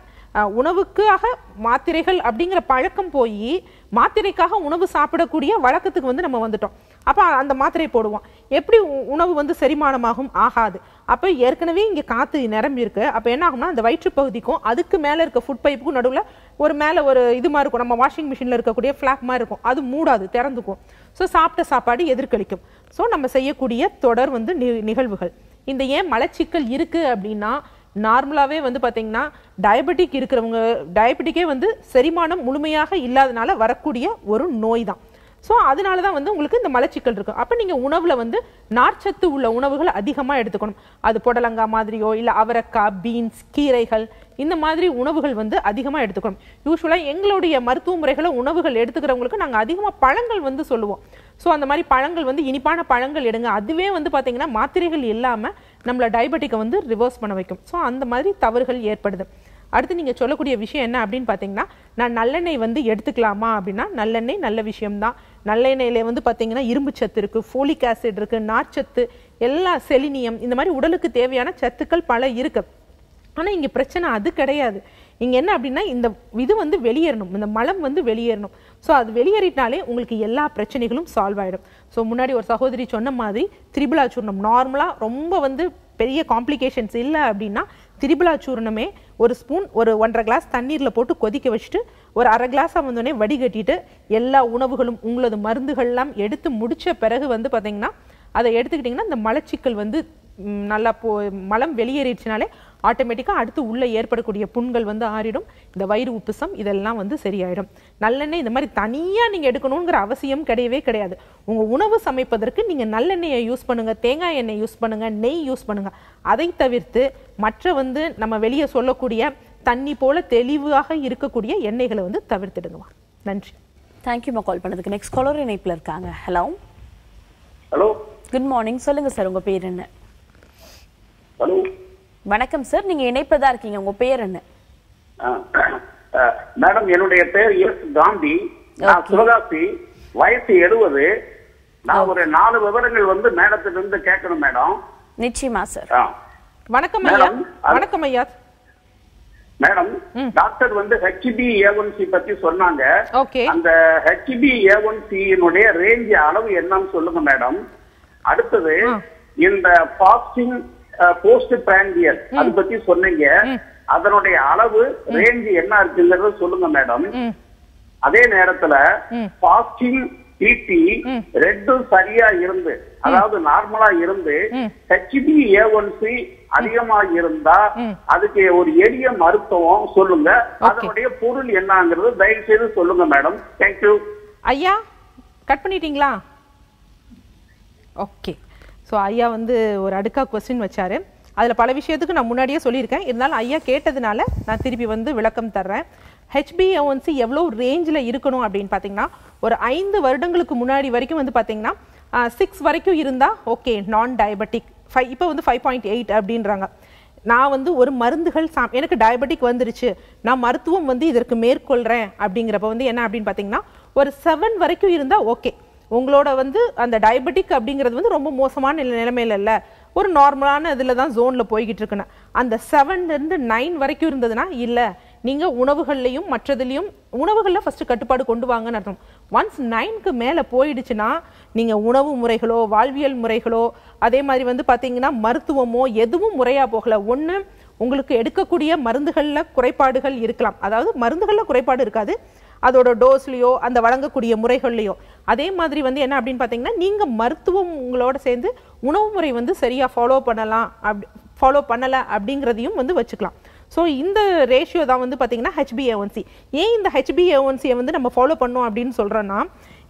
உணவுக்காக மாத்திரைகள் அப்படிங்கிற பழக்கம் போய் மாத்திரைக்காக உணவு சாப்பிடக்கூடிய வழக்கத்துக்கு வந்து நம்ம வந்துட்டோம். அப்போ அந்த மாத்திரையை போடுவோம் எப்படி உ- உணவு வந்து செரிமானமாகும்? ஆகாது. அப்போ ஏற்கனவே இங்கே காற்று நிரம்பி இருக்கு. அப்போ என்ன ஆகும்னா அந்த வயிற்றுப்பகுதிக்கும் அதுக்கு மேலே இருக்க ஃபுட் பைப்புக்கும் நடுவில் ஒரு மேலே ஒரு இது மாதிரி இருக்கும். நம்ம வாஷிங் மிஷினில் இருக்கக்கூடிய ஃப்ளாக் மாதிரி இருக்கும். அது மூடாது திறந்துக்கும். ஸோ சாப்பிட்ட சாப்பாடு எதிர்கழிக்கும் ஸோ நம்ம செய்யக்கூடிய தொடர் வந்து நி- நிகழ்வுகள். இந்த ஏன் மலச்சிக்கல் இருக்குது அப்படின்னா நார்மலாகவே வந்து பார்த்திங்கன்னா டயபெட்டிக் இருக்கிறவங்க டயபெட்டிக்கே வந்து செரிமானம் முழுமையாக இல்லாதனால வரக்கூடிய ஒரு நோய் தான். ஸோ அதனால தான் வந்து உங்களுக்கு இந்த மலச்சிக்கல் இருக்கும் அப்போ நீங்கள் உணவில் வந்து நார்ச்சத்து உள்ள உணவுகள் அதிகமாக எடுத்துக்கணும். அது புடலங்காய் மாதிரியோ இல்லை அவரக்காய் பீன்ஸ் கீரைகள் இந்த மாதிரி உணவுகள் வந்து அதிகமாக எடுத்துக்கணும். யூஸ்வலாக எங்களுடைய மருத்துவ முறைகளை உணவுகள் எடுத்துக்கிறவங்களுக்கு நாங்கள் அதிகமாக பழங்கள் வந்து சொல்லுவோம். ஸோ அந்த மாதிரி பழங்கள் வந்து இனிப்பான பழங்கள் எடுங்க. அதுவே வந்து பார்த்திங்கன்னா மாத்திரைகள் இல்லாமல் நம்மளை டயபெட்டிக்கை வந்து ரிவர்ஸ் பண்ண வைக்கும். ஸோ அந்த மாதிரி தவறுகள் ஏற்படுது. அடுத்து நீங்கள் சொல்லக்கூடிய விஷயம் என்ன அப்படின்னு பார்த்தீங்கன்னா நான் நல்லெண்ணெய் வந்து எடுத்துக்கலாமா அப்படின்னா நல்லெண்ணெய் நல்ல விஷயம்தான். நல்லெண்ணெயிலே வந்து பார்த்தீங்கன்னா இரும்பு சத்து இருக்குது ஃபோலிக் ஆசிட் இருக்குது நார்ச்சத்து எல்லா செலினியம் இந்த மாதிரி உடலுக்கு தேவையான சத்துக்கள் பல இருக்கு. ஆனால் இங்கே பிரச்சனை அது கிடையாது. இங்கே என்ன அப்படின்னா இந்த இது வந்து வெளியேறணும். இந்த மலம் வந்து வெளியேறணும். ஸோ அது வெளியேறிட்டாலே உங்களுக்கு எல்லா பிரச்சனைகளும் சால்வ் ஆகிடும் ஸோ முன்னாடி ஒரு சகோதரி சொன்ன மாதிரி திரிபுலா சூர்ணம் நார்மலாக ரொம்ப வந்து பெரிய காம்ப்ளிகேஷன்ஸ் இல்லை அப்படின்னா திரிபுலா சூர்ணமே ஒரு ஸ்பூன் ஒரு ஒன்றரை கிளாஸ் தண்ணீரில் போட்டு கொதிக்க வச்சுட்டு ஒரு அரை கிளாஸாக வந்தோடனே வடிகட்டிட்டு எல்லா உணவுகளும் உங்களது மருந்துகள்லாம் எடுத்து முடித்த பிறகு வந்து பார்த்தீங்கன்னா அதை எடுத்துக்கிட்டிங்கன்னா இந்த மலச்சிக்கல் வந்து நல்லா போ மலம் வெளியேறிடுச்சுனாலே ஆட்டோமேட்டிக்காக அடுத்து உள்ளே ஏற்படக்கூடிய புண்கள் வந்து ஆறிடும். இந்த வயிறு உப்புசம் இதெல்லாம் வந்து சரியாயிடும். நல்லெண்ணெய் இந்த மாதிரி தனியாக நீங்கள் எடுக்கணுங்கிற அவசியம் கிடையவே கிடையாது. உங்கள் உணவு சமைப்பதற்கு நீங்கள் நல்லெண்ணெயை யூஸ் பண்ணுங்கள் தேங்காய் எண்ணெய் யூஸ் பண்ணுங்கள் நெய் யூஸ் பண்ணுங்கள் அதை தவிர்த்து மற்ற வந்து நம்ம வெளியே சொல்லக்கூடிய தண்ணி போல தெளிவாக இருக்கக்கூடிய எண்ணெய்களை வந்து தவிர்த்துடுங்கம்மா நன்றி. தேங்க்யூமா கால் பண்ணதுக்கு. நெக்ஸ்ட் காலர் இணைப்புல இருக்காங்க. ஹலோ ஹலோ குட் மார்னிங் சொல்லுங்க சார் உங்க பேர் என்ன? ஹலோ வணக்கம் சார் நீங்க இணைப்பதா இருக்கீங்க. உங்க பேர் என்ன? மேடம் என்னுடைய பேர் எஸ் காந்தி. நான். சிவகாசி வயசு எழுபது நான் ஒரு நாலு விவரங்கள் வந்து மேடத்திலிருந்து கேட்கணும் மேடம். நிச்சயமா சார். வணக்கம் ஐயா. வணக்கம் ஐயா. மேடம் டாக்டர் வந்து ஹெச்பி ஏஒன்சி பத்தி சொன்னாங்க. அந்த ஹெச்பி ஏஒன்சியினுடைய ரேஞ்ச் அளவு என்னன்னு சொல்லுங்க மேடம். அடுத்தது இந்த பாஸ்டிங் போஸ்ட் பிராண்டியல் அது பத்தி சொன்னீங்க. அதனுடைய அளவு ரேஞ்ச் என்ன இருக்குங்கிறத சொல்லுங்க மேடம். அதே நேரத்துல பாஸ்டிங் பிபி ரெண்டும் சரியா இருந்து அதாவது நார்மலா இருந்து ஹெச்பி ஏஒன்சி அதிகமா இருந்தா அதுக்கு ஒரு எளிய மருத்துவம் சொல்லுங்க. அதனுடைய பொருள் என்னங்கிறது தயவு செய்து சொல்லுங்க மேடம். தேங்க்யூ ஐயா கட் பண்ணிட்டீங்களா? ஓகே. ஸோ ஐயா வந்து ஒரு அடுக்கா கொஸ்டின் வச்சாரு. அதில் பல விஷயத்துக்கு நான் முன்னாடியே சொல்லியிருக்கேன். இருந்தாலும் ஐயா கேட்டதுனால நான் திருப்பி வந்து விளக்கம் தர்றேன். ஹெச்பிஏஒன்சி எவ்வளோ ரேஞ்சில் இருக்கணும் அப்படின்னு பார்த்தீங்கன்னா ஒரு ஐந்து வருடங்களுக்கு முன்னாடி வரைக்கும் வந்து பார்த்தீங்கன்னா சிக்ஸ் வரைக்கும் இருந்தால் ஓகே நான் டயபெட்டிக் ஃபைவ் இப்போ வந்து ஃபைவ் பாயிண்ட் எயிட் அப்படின்றாங்க. நான் வந்து ஒரு மருந்துகள் சா எனக்கு டயபெட்டிக் வந்துருச்சு. நான் மருத்துவம் வந்து இதற்கு மேற்கொள்கிறேன் அப்படிங்கிறப்ப வந்து என்ன அப்படின்னு பார்த்தீங்கன்னா ஒரு செவன் வரைக்கும் இருந்தால் ஓகே உங்களோட வந்து அந்த டயபெட்டிக் அப்படிங்கிறது வந்து ரொம்ப மோசமான நிலைமையில இல்லை. ஒரு நார்மலான இதில் தான் ஜோனில் போய்கிட்டு இருக்குன்னு. அந்த செவன்லேருந்து நைன் வரைக்கும் இருந்ததுன்னா இல்லை. நீங்கள் உணவுகள்லையும் மற்றதுலேயும் உணவுகளில் ஃபஸ்ட்டு கட்டுப்பாடு கொண்டு வாங்கன்னு அர்த்தம். ஒன்ஸ் நைனுக்கு மேலே போயிடுச்சுன்னா நீங்கள் உணவு முறைகளோ வாழ்வியல் முறைகளோ அதே மாதிரி வந்து பார்த்தீங்கன்னா மருத்துவமோ எதுவும் முறையாக போகலை. ஒன்று உங்களுக்கு எடுக்கக்கூடிய மருந்துகளில் குறைபாடுகள் இருக்கலாம். அதாவது மருந்துகளில் குறைபாடு இருக்காது. அதோட டோஸ்லேயோ அந்த வழங்கக்கூடிய முறைகள்லையோ. அதே மாதிரி வந்து என்ன அப்படின்னு பார்த்தீங்கன்னா நீங்கள் மருத்துவம் உங்களோட சேர்ந்து உணவு முறை வந்து சரியாக ஃபாலோ பண்ணலாம் அப்படி ஃபாலோ பண்ணலை அப்படிங்கிறதையும் வந்து வச்சுக்கலாம். ஸோ இந்த ரேஷியோ தான் வந்து பார்த்தீங்கன்னா ஹெச்பிஏஒன்சி ஏன் இந்த ஹெச்பிஏஒன்சியை வந்து நம்ம ஃபாலோ பண்ணோம் அப்படின்னு சொல்கிறோன்னா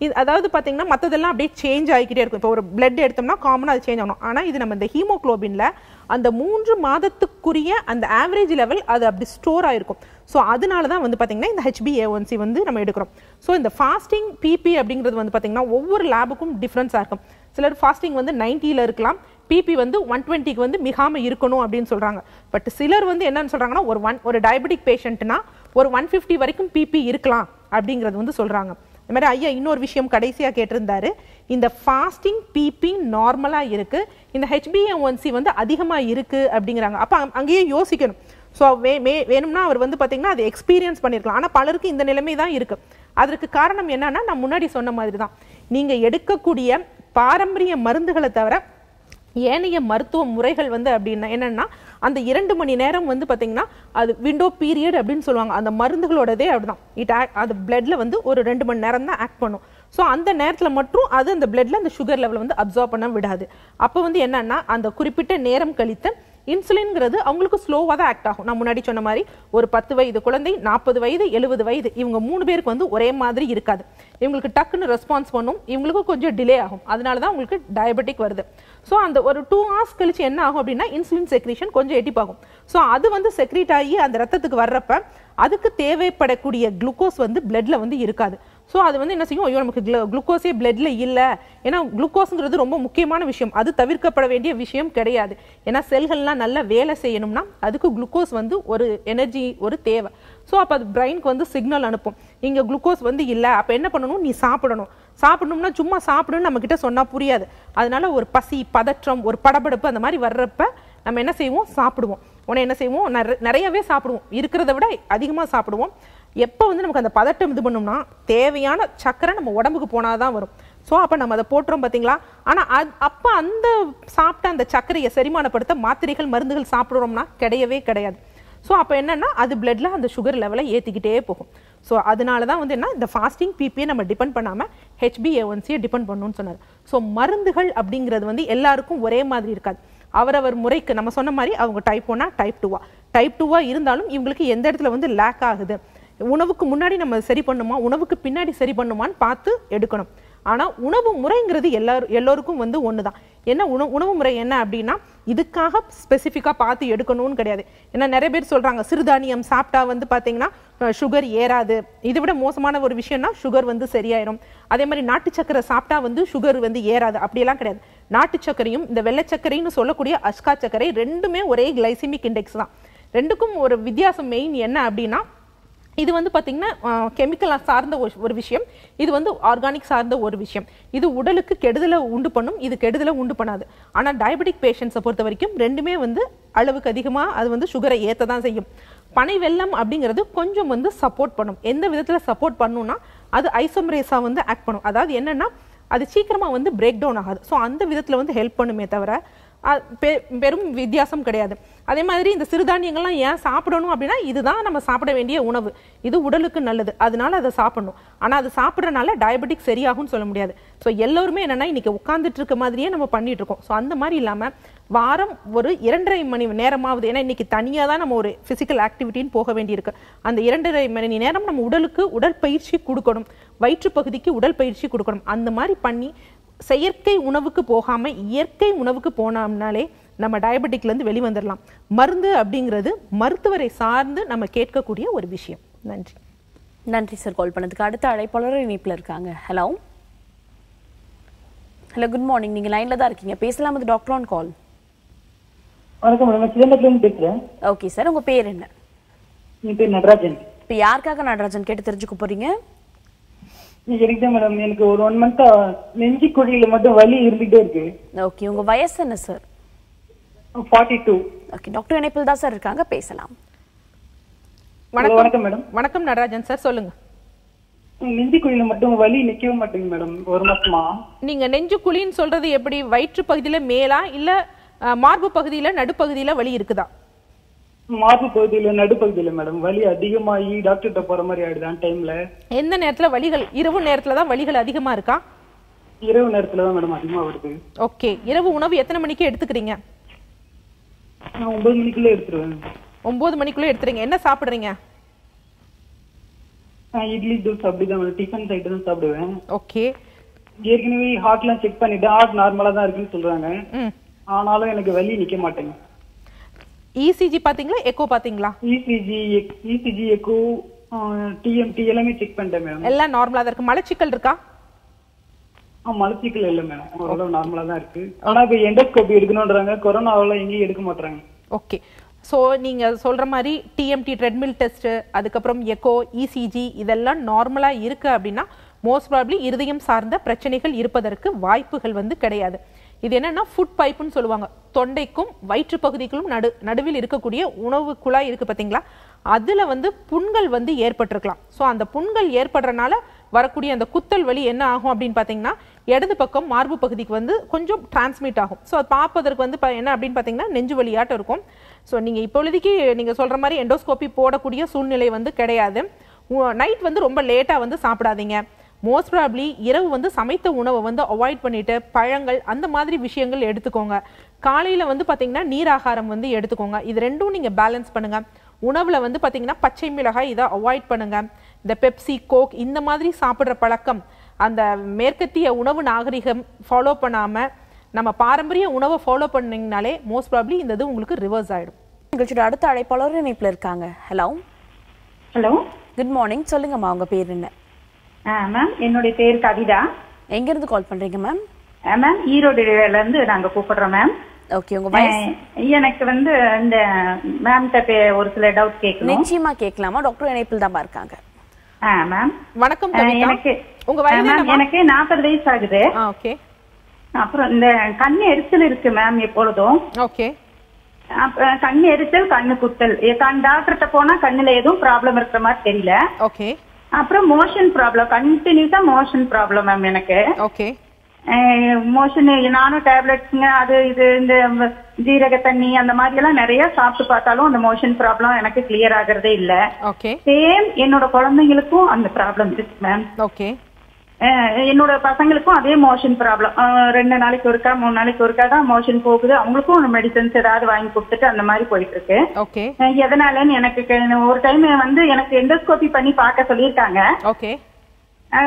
இது அதாவது பார்த்தீங்கன்னா மற்றதெல்லாம் அப்படியே சேஞ்ச் ஆகிக்கிட்டே இருக்கும். இப்போ ஒரு பிளட் எடுத்தோம்னா காமனாக அது சேஞ்ச் ஆகணும். ஆனால் இது நம்ம இந்த ஹீமோக்ளோபினில் அந்த மூன்று மாதத்துக்குரிய அந்த ஆவரேஜ் லெவல் அது அப்படி ஸ்டோர் ஆகிருக்கும் ஸோ அதனால தான் வந்து பார்த்தீங்கன்னா இந்த ஹெச்பிஏஒன்சி வந்து நம்ம எடுக்கிறோம். ஸோ இந்த ஃபாஸ்டிங் பிபி அப்படிங்கிறது வந்து பார்த்தீங்கன்னா ஒவ்வொரு லேபுக்கும் டிஃப்ரென்ஸாக இருக்கும். சிலர் ஃபாஸ்டிங் வந்து நைன்ட்டியில் இருக்கலாம். பிபி வந்து ஒன் டுவெண்ட்டிக்கு வந்து மிகாமல் இருக்கணும் அப்படின்னு சொல்கிறாங்க பட் சிலர் வந்து என்னன்னு சொல்கிறாங்கன்னா ஒரு ஒன் ஒரு டயபெட்டிக் பேஷண்ட்னா ஒரு ஒன் ஃபிஃப்டி வரைக்கும் பிபி இருக்கலாம் அப்படிங்கிறது வந்து சொல்கிறாங்க இந்த மாதிரி ஐயா இன்னொரு விஷயம் கடைசியாக கேட்டிருந்தாரு. இந்த ஃபாஸ்டிங் பிபி நார்மலாக இருக்குது இந்த ஹெச்பிஎம் வந்து அதிகமாக இருக்குது அப்படிங்கிறாங்க. அப்போ அங்கேயே யோசிக்கணும். ஸோ வே மே வேணும்னா அவர் வந்து பார்த்திங்கன்னா அதை எக்ஸ்பீரியன்ஸ் பண்ணியிருக்கலாம் ஆனால் பலருக்கு இந்த நிலைமை தான் இருக்குது அதற்கு காரணம் என்னன்னா நான் முன்னாடி சொன்ன மாதிரி தான் நீங்கள் எடுக்கக்கூடிய பாரம்பரிய மருந்துகளை தவிர ஏனைய மருத்துவ முறைகள் வந்து அப்படின்னா என்னென்னா அந்த இரண்டு மணி நேரம் வந்து பார்த்தீங்கன்னா அது விண்டோ பீரியட் அப்படின்னு சொல்லுவாங்க. அந்த மருந்துகளோடதே அப்படிதான். இட் அது பிளட்ல வந்து ஒரு ரெண்டு மணி நேரம் தான் ஆக்ட் பண்ணும். ஸோ அந்த நேரத்தில் மட்டும் அது அந்த பிளட்ல அந்த சுகர் லெவலை வந்து அப்சர்வ் பண்ண விடாது. அப்போ வந்து என்னன்னா அந்த குறிப்பிட்ட நேரம் கழித்து இன்சுலின்ங்கிறது அவங்களுக்கு ஸ்லோவாக தான் ஆக்ட் ஆகும். நான் முன்னாடி சொன்ன மாதிரி ஒரு பத்து வயது குழந்தை நாற்பது வயது எழுபது வயது இவங்க மூணு பேருக்கு வந்து ஒரே மாதிரி இருக்காது. இவங்களுக்கு டக்குன்னு ரெஸ்பான்ஸ் பண்ணும். இவங்களுக்கு கொஞ்சம் டிலே ஆகும். அதனால தான் உங்களுக்கு டயபெட்டிக் வருது. ஸோ அந்த ஒரு டூ ஹவர்ஸ் கழிச்சு என்ன ஆகும் அப்படின்னா இன்சுலின் செக்ரீஷன் கொஞ்சம் எட்டிப்பாகும். ஸோ அது வந்து செக்ரீட் ஆகி அந்த ரத்தத்துக்கு வர்றப்ப அதுக்கு தேவைப்படக்கூடிய குளுக்கோஸ் வந்து பிளட்ல வந்து இருக்காது. ஸோ அது வந்து என்ன செய்யும்? ஐயோ நமக்கு குளுக்கோஸே பிளட்டில் இல்லை. ஏன்னா குளுக்கோஸுங்கிறது ரொம்ப முக்கியமான விஷயம். அது தவிர்க்கப்பட வேண்டிய விஷயம் கிடையாது. ஏன்னா செல்கள்லாம் நல்லா வேலை செய்யணும்னா அதுக்கு குளுக்கோஸ் வந்து ஒரு எனர்ஜி ஒரு தேவை. ஸோ அப்போ அது பிரெயினுக்கு வந்து சிக்னல் அனுப்பும். இங்கே குளுக்கோஸ் வந்து இல்லை. அப்போ என்ன பண்ணணும்? நீ சாப்பிடணும். சாப்பிடணும்னா சும்மா சாப்பிடுன்னு நம்மக்கிட்ட சொன்னால் புரியாது. அதனால ஒரு பசி பதற்றம் ஒரு படபடப்பு அந்த மாதிரி வர்றப்ப நம்ம என்ன செய்வோம்? சாப்பிடுவோம். உடனே என்ன செய்வோம்? நிற- நிறையவே சாப்பிடுவோம். இருக்கிறத விட அதிகமாக சாப்பிடுவோம். எப்போ வந்து நமக்கு அந்த பதட்டம் இது பண்ணோம்னா தேவையான சக்கரை நம்ம உடம்புக்கு போனால் தான் வரும். ஸோ அப்போ நம்ம அதை போட்டுறோம் பார்த்தீங்களா ஆனால் அது அப்போ அந்த சாப்பிட்ட அந்த சர்க்கரையை செரிமானப்படுத்த மாத்திரைகள் மருந்துகள் சாப்பிடுறோம்னா கிடையவே கிடையாது. ஸோ அப்போ என்னென்னா அது பிளட்டில் அந்த சுகர் லெவலை ஏற்றிக்கிட்டே போகும். ஸோ அதனால தான் வந்து என்ன இந்த ஃபாஸ்டிங் பிபியை நம்ம டிபெண்ட் பண்ணாமல் ஹெச்பிஏஒன்சியை டிபெண்ட் பண்ணணும்னு சொன்னார். ஸோ மருந்துகள் அப்படிங்கிறது வந்து எல்லாருக்கும் ஒரே மாதிரி இருக்காது. அவரவர் முறைக்கு நம்ம சொன்ன மாதிரி அவங்க டைப் ஒன்னா டைப் டூவா டைப் டூவா இருந்தாலும் இவங்களுக்கு எந்த இடத்துல வந்து லேக் ஆகுது? உணவுக்கு முன்னாடி நம்ம சரி பண்ணுமா? உணவுக்கு பின்னாடி சரி பண்ணுமான்னு பார்த்து எடுக்கணும். ஆனால் உணவு முறைங்கிறது எல்லாரும் எல்லோருக்கும் வந்து ஒன்று தான் என்ன உணவு உணவு முறை என்ன அப்படின்னா இதுக்காக ஸ்பெசிஃபிக்காக பார்த்து எடுக்கணும்னு கிடையாது. ஏன்னா நிறைய பேர் சொல்கிறாங்க சிறுதானியம் சாப்பிட்டா வந்து பார்த்தீங்கன்னா சுகர் ஏறாது. இதை விட மோசமான ஒரு விஷயம்னா சுகர் வந்து சரியாயிடும் அதே மாதிரி நாட்டு சக்கரை சாப்பிட்டா வந்து சுகர் வந்து ஏறாது. அப்படியெல்லாம் கிடையாது. நாட்டு சக்கரையும் இந்த வெள்ளை சக்கரைன்னு சொல்லக்கூடிய அஷ்கா சக்கரை ரெண்டுமே ஒரே கிளைசிமிக் இண்டெக்ஸ் தான். ரெண்டுக்கும் ஒரு வித்தியாசம் மெயின் என்ன அப்படின்னா இது வந்து பார்த்திங்கன்னா கெமிக்கல் சார்ந்த ஒரு- ஒரு விஷயம். இது வந்து ஆர்கானிக் சார்ந்த ஒரு விஷயம். இது உடலுக்கு கெடுதலை உண்டு பண்ணும். இது கெடுதலை உண்டு பண்ணாது. ஆனால் டயபெட்டிக் பேஷண்ட்ஸை பொறுத்த வரைக்கும் ரெண்டுமே வந்து அளவுக்கு அதிகமாக அது வந்து சுகரை ஏற்ற தான் செய்யும். பனை வெள்ளம் அப்படிங்கிறது கொஞ்சம் வந்து சப்போர்ட் பண்ணும். எந்த விதத்தில் சப்போர்ட் பண்ணுன்னா அது ஐசோமரேஸாக வந்து ஆக்ட் பண்ணும். அதாவது என்னென்னா அது சீக்கிரமாக வந்து பிரேக் டவுன் ஆகாது. ஸோ அந்த விதத்தில் வந்து ஹெல்ப் பண்ணுமே தவிர பெரும் வித்தியாசம் கிடையாது. அதே மாதிரி இந்த சிறுதானியங்கள்லாம் ஏன் சாப்பிடணும் அப்படின்னா இதுதான் நம்ம சாப்பிட வேண்டிய உணவு. இது உடலுக்கு நல்லது. அதனால அதை சாப்பிடணும். ஆனால் அது சாப்பிட்றனால டயபெட்டிக் சரியாகும்னு சொல்ல முடியாது. ஸோ எல்லோருமே என்னன்னா இன்றைக்கி உட்காந்துட்டு இருக்க மாதிரியே நம்ம பண்ணிட்டு இருக்கோம். ஸோ அந்த மாதிரி இல்லாமல் வாரம் ஒரு இரண்டரை மணி நேரமாவது ஏன்னா இன்றைக்கி தனியாக தான் நம்ம ஒரு ஃபிசிக்கல் ஆக்டிவிட்டின்னு போக வேண்டியிருக்கு. அந்த இரண்டரை மணி நேரம் நம்ம உடலுக்கு உடற்பயிற்சி கொடுக்கணும். வயிற்று பகுதிக்கு உடற்பயிற்சி கொடுக்கணும். அந்த மாதிரி பண்ணி செயற்கை உணவுக்கு போகாம இயற்கை உணவுக்கு போனோம்னாலே நம்ம டயபெட்டிக்ல இருந்து வெளிவந்துடலாம் மருந்து அப்படிங்கிறது மருத்துவரை சார்ந்து நம்ம கேட்கக்கூடிய ஒரு விஷயம். நன்றி. நன்றி சார் கால் பண்ணதுக்கு. அடுத்த அழைப்பாளர் இணைப்புல இருக்காங்க. ஹலோ ஹலோ குட் மார்னிங் நீங்க லைன்ல தான் இருக்கீங்க. பேசலாம் அது டாக்டர் ஆன் கால் வணக்கம் மேடம் சிதம்பரத்துல இருந்து பேசுறேன். ஓகே சார் உங்க பேர் என்ன? என் பேர் நடராஜன். இப்போ யாருக்காக நடராஜன் கேட்டு தெரிஞ்சுக்க போறீங்க? எனக்கு மேடம் எனக்கு ஒரு ஒன் மந்தா நெஞ்சு குழியில மட்டும் வலி இருந்துகிட்டே இருக்கு. ஓகே உங்க வயசு என்ன sir forty two okay doctor இணைப்பில் தான் சார் இருக்காங்க. பேசலாம். வணக்கம். வணக்கம் மேடம் வணக்கம் நடராஜன் சார் சொல்லுங்க. நெஞ்சு குழியில மட்டும் வலி நிக்கவே மாட்டேங்குது மேடம் ஒரு மாசமா? நீங்க நெஞ்சு குழின்னு சொல்றது எப்படி வயிற்று பகுதியில மேலா இல்ல மார்பு பகுதியில நடுப்பகுதியில வலி இருக்குதா? மார்பு பகுதியில நடுப்பகுதியில மேடம் வலி அதிகமாகி டாக்டர்கிட்ட போற மாதிரி ஆயிடுது அந்த டைம்ல எந்த நேரத்துல வலிகள்? இரவு நேரத்துல தான் வலிகள் அதிகமா இருக்கா? இரவு நேரத்துல தான் மேடம் அதிகமா வருது. ஓகே இரவு உணவு எத்தனை மணிக்கு எடுத்துக்கிறீங்க? நான் ஒன்பது மணிக்குள்ள எடுத்துருவேன். ஒன்பது மணிக்குள்ள எடுத்துறீங்க. என்ன சாப்பிடுறீங்க? நான் இட்லி தோசை அப்படிதான் டிஃபன் சைட்டு தான் சாப்பிடுவேன். ஓகே ஏற்கனவே ஹார்ட்லாம் செக் பண்ணிட்டேன் ஹார்ட் நார்மலா தான் இருக்குன்னு சொல்றாங்க. ஆனாலும் எனக்கு வலி நிக்க மாட்டேங்குது. இசிஜி பாத்தீங்களா? எக்கோ பாத்தீங்களா? இசிஜி இசிஜி எக்கோ டிஎம்டி எல்லாமே செக் பண்ணிட்டேன் மேடம் எல்லாம் நார்மலா தான் இருக்கு. மலச்சிக்கல் இருக்கா? மலச்சிக்கல் இல்ல மேடம் ஓரளவு நார்மலா தான் இருக்கு. ஆனா இப்ப எண்டோஸ்கோபி எடுக்கணும்ன்றாங்க. கொரோனாவெல்லாம் எங்கேயும் எடுக்க மாட்டாங்க ஓகே ஸோ நீங்க சொல்ற மாதிரி டிஎம்டி ட்ரெட்மில் டெஸ்ட் அதுக்கப்புறம் எக்கோ இசிஜி இதெல்லாம் நார்மலா இருக்கு அப்படின்னா மோஸ்ட் ப்ராப்ளி இருதயம் சார்ந்த பிரச்சனைகள் இருப்பதற்கு வாய்ப்புகள் வந்து கிடையாது. இது என்னன்னா ஃபுட் பைப்புன்னு சொல்லுவாங்க. தொண்டைக்கும் வயிற்று பகுதிக்கும் நடு நடுவில் இருக்கக்கூடிய உணவு குழாய் இருக்குது பார்த்தீங்களா அதில் வந்து புண்கள் வந்து ஏற்பட்டிருக்கலாம். ஸோ அந்த புண்கள் ஏற்படுறனால வரக்கூடிய அந்த குத்தல் வலி என்ன ஆகும் அப்படின்னு பார்த்தீங்கன்னா இடது பக்கம் மார்பு பகுதிக்கு வந்து கொஞ்சம் டிரான்ஸ்மிட் ஆகும். ஸோ அது பார்ப்பதற்கு வந்து என்ன அப்படின்னு பார்த்தீங்கன்னா நெஞ்சு வலியாட்டம் இருக்கும். ஸோ நீங்கள் இப்பொழுதைக்கு நீங்கள் சொல்கிற மாதிரி எண்டோஸ்கோப்பி போடக்கூடிய சூழ்நிலை வந்து கிடையாது. நைட் வந்து ரொம்ப லேட்டாக வந்து சாப்பிடாதீங்க. மோஸ்ட் ப்ராப்ளி இரவு வந்து சமைத்த உணவை வந்து அவாய்ட் பண்ணிட்டு பழங்கள் அந்த மாதிரி விஷயங்கள் எடுத்துக்கோங்க. காலையில் வந்து பார்த்தீங்கன்னா நீராகாரம் வந்து எடுத்துக்கோங்க. இது ரெண்டும் நீங்கள் பேலன்ஸ் பண்ணுங்க. உணவுல வந்து பார்த்தீங்கன்னா பச்சை மிளகாய் இதை அவாய்ட் பண்ணுங்க. இந்த பெப்சி கோக் இந்த மாதிரி சாப்பிட்ற பழக்கம் அந்த மேற்கத்திய உணவு நாகரிகம் ஃபாலோ பண்ணாம நம்ம பாரம்பரிய உணவை ஃபாலோ பண்ணீங்கனாலே மோஸ்ட் ப்ராப்ளி இந்த இது உங்களுக்கு ரிவர்ஸ் ஆயிடும். நிகழ்ச்சியோட அடுத்த அழைப்பாளர் இணைப்புல இருக்காங்க. ஹலோ ஹலோ குட் மார்னிங் சொல்லுங்கம்மா உங்க பேர் என்ன? மேம் என்னுடைய பேர் கவிதா. எங்க இருந்து கால் பண்றீங்க மேம் மேம் ஈரோடுல இருந்து நாங்க கூப்பிடுறோம் மேம் ஓகே உங்க எனக்கு வந்து இந்த மேம் ஒரு சில டவுட் கேட்கணும். நிச்சயமா கேட்கலாமா? டாக்டர் இணைப்பில் தான் இருக்காங்க. ஆ மேம் வணக்கம் எனக்கு உங்க? எனக்கு நாற்பது வயசு ஆகுது ஓகே அப்புறம் இந்த கண் எரிச்சல் இருக்கு மேம் எப்பொழுதும். ஓகே அப்புறம் கண் எரிச்சல் கண்ணு குத்தல். டாக்டர்கிட்ட போனா கண்ணுல எதுவும் ப்ராப்ளம் இருக்கிற மாதிரி தெரியல. ஓகே அப்புறம் மோஷன் ப்ராப்ளம் கண்டினியூஸா மோஷன் ப்ராப்ளம் மேம் எனக்கு. ஓகே மோஷன் நானும் டேப்லெட்ஸுங்க அது இது இந்த ஜீரக தண்ணி அந்த மாதிரி எல்லாம் நிறைய சாப்பிட்டு பார்த்தாலும் அந்த மோஷன் ப்ராப்ளம் எனக்கு கிளியர் ஆகுறதே இல்ல. ஓகே சேம் என்னோட குழந்தைங்களுக்கும் அந்த ப்ராப்ளம் இருக்கு மேம் ஓகே என்னோட பசங்களுக்கும் அதே மோஷன் ப்ராப்ளம் ரெண்டு நாளைக்கு ஒருக்கா மூணு நாளைக்கு ஒருக்கா தான் மோஷன் போகுது. அவங்களுக்கும் மெடிசன்ஸ் ஏதாவது வாங்கி கொடுத்துட்டு அந்த மாதிரி போயிட்டு இருக்கு எதனாலன்னு எனக்கு ஒரு டைம் வந்து எனக்கு எண்டோஸ்கோபி பண்ணி பார்க்க சொல்லியிருக்காங்க.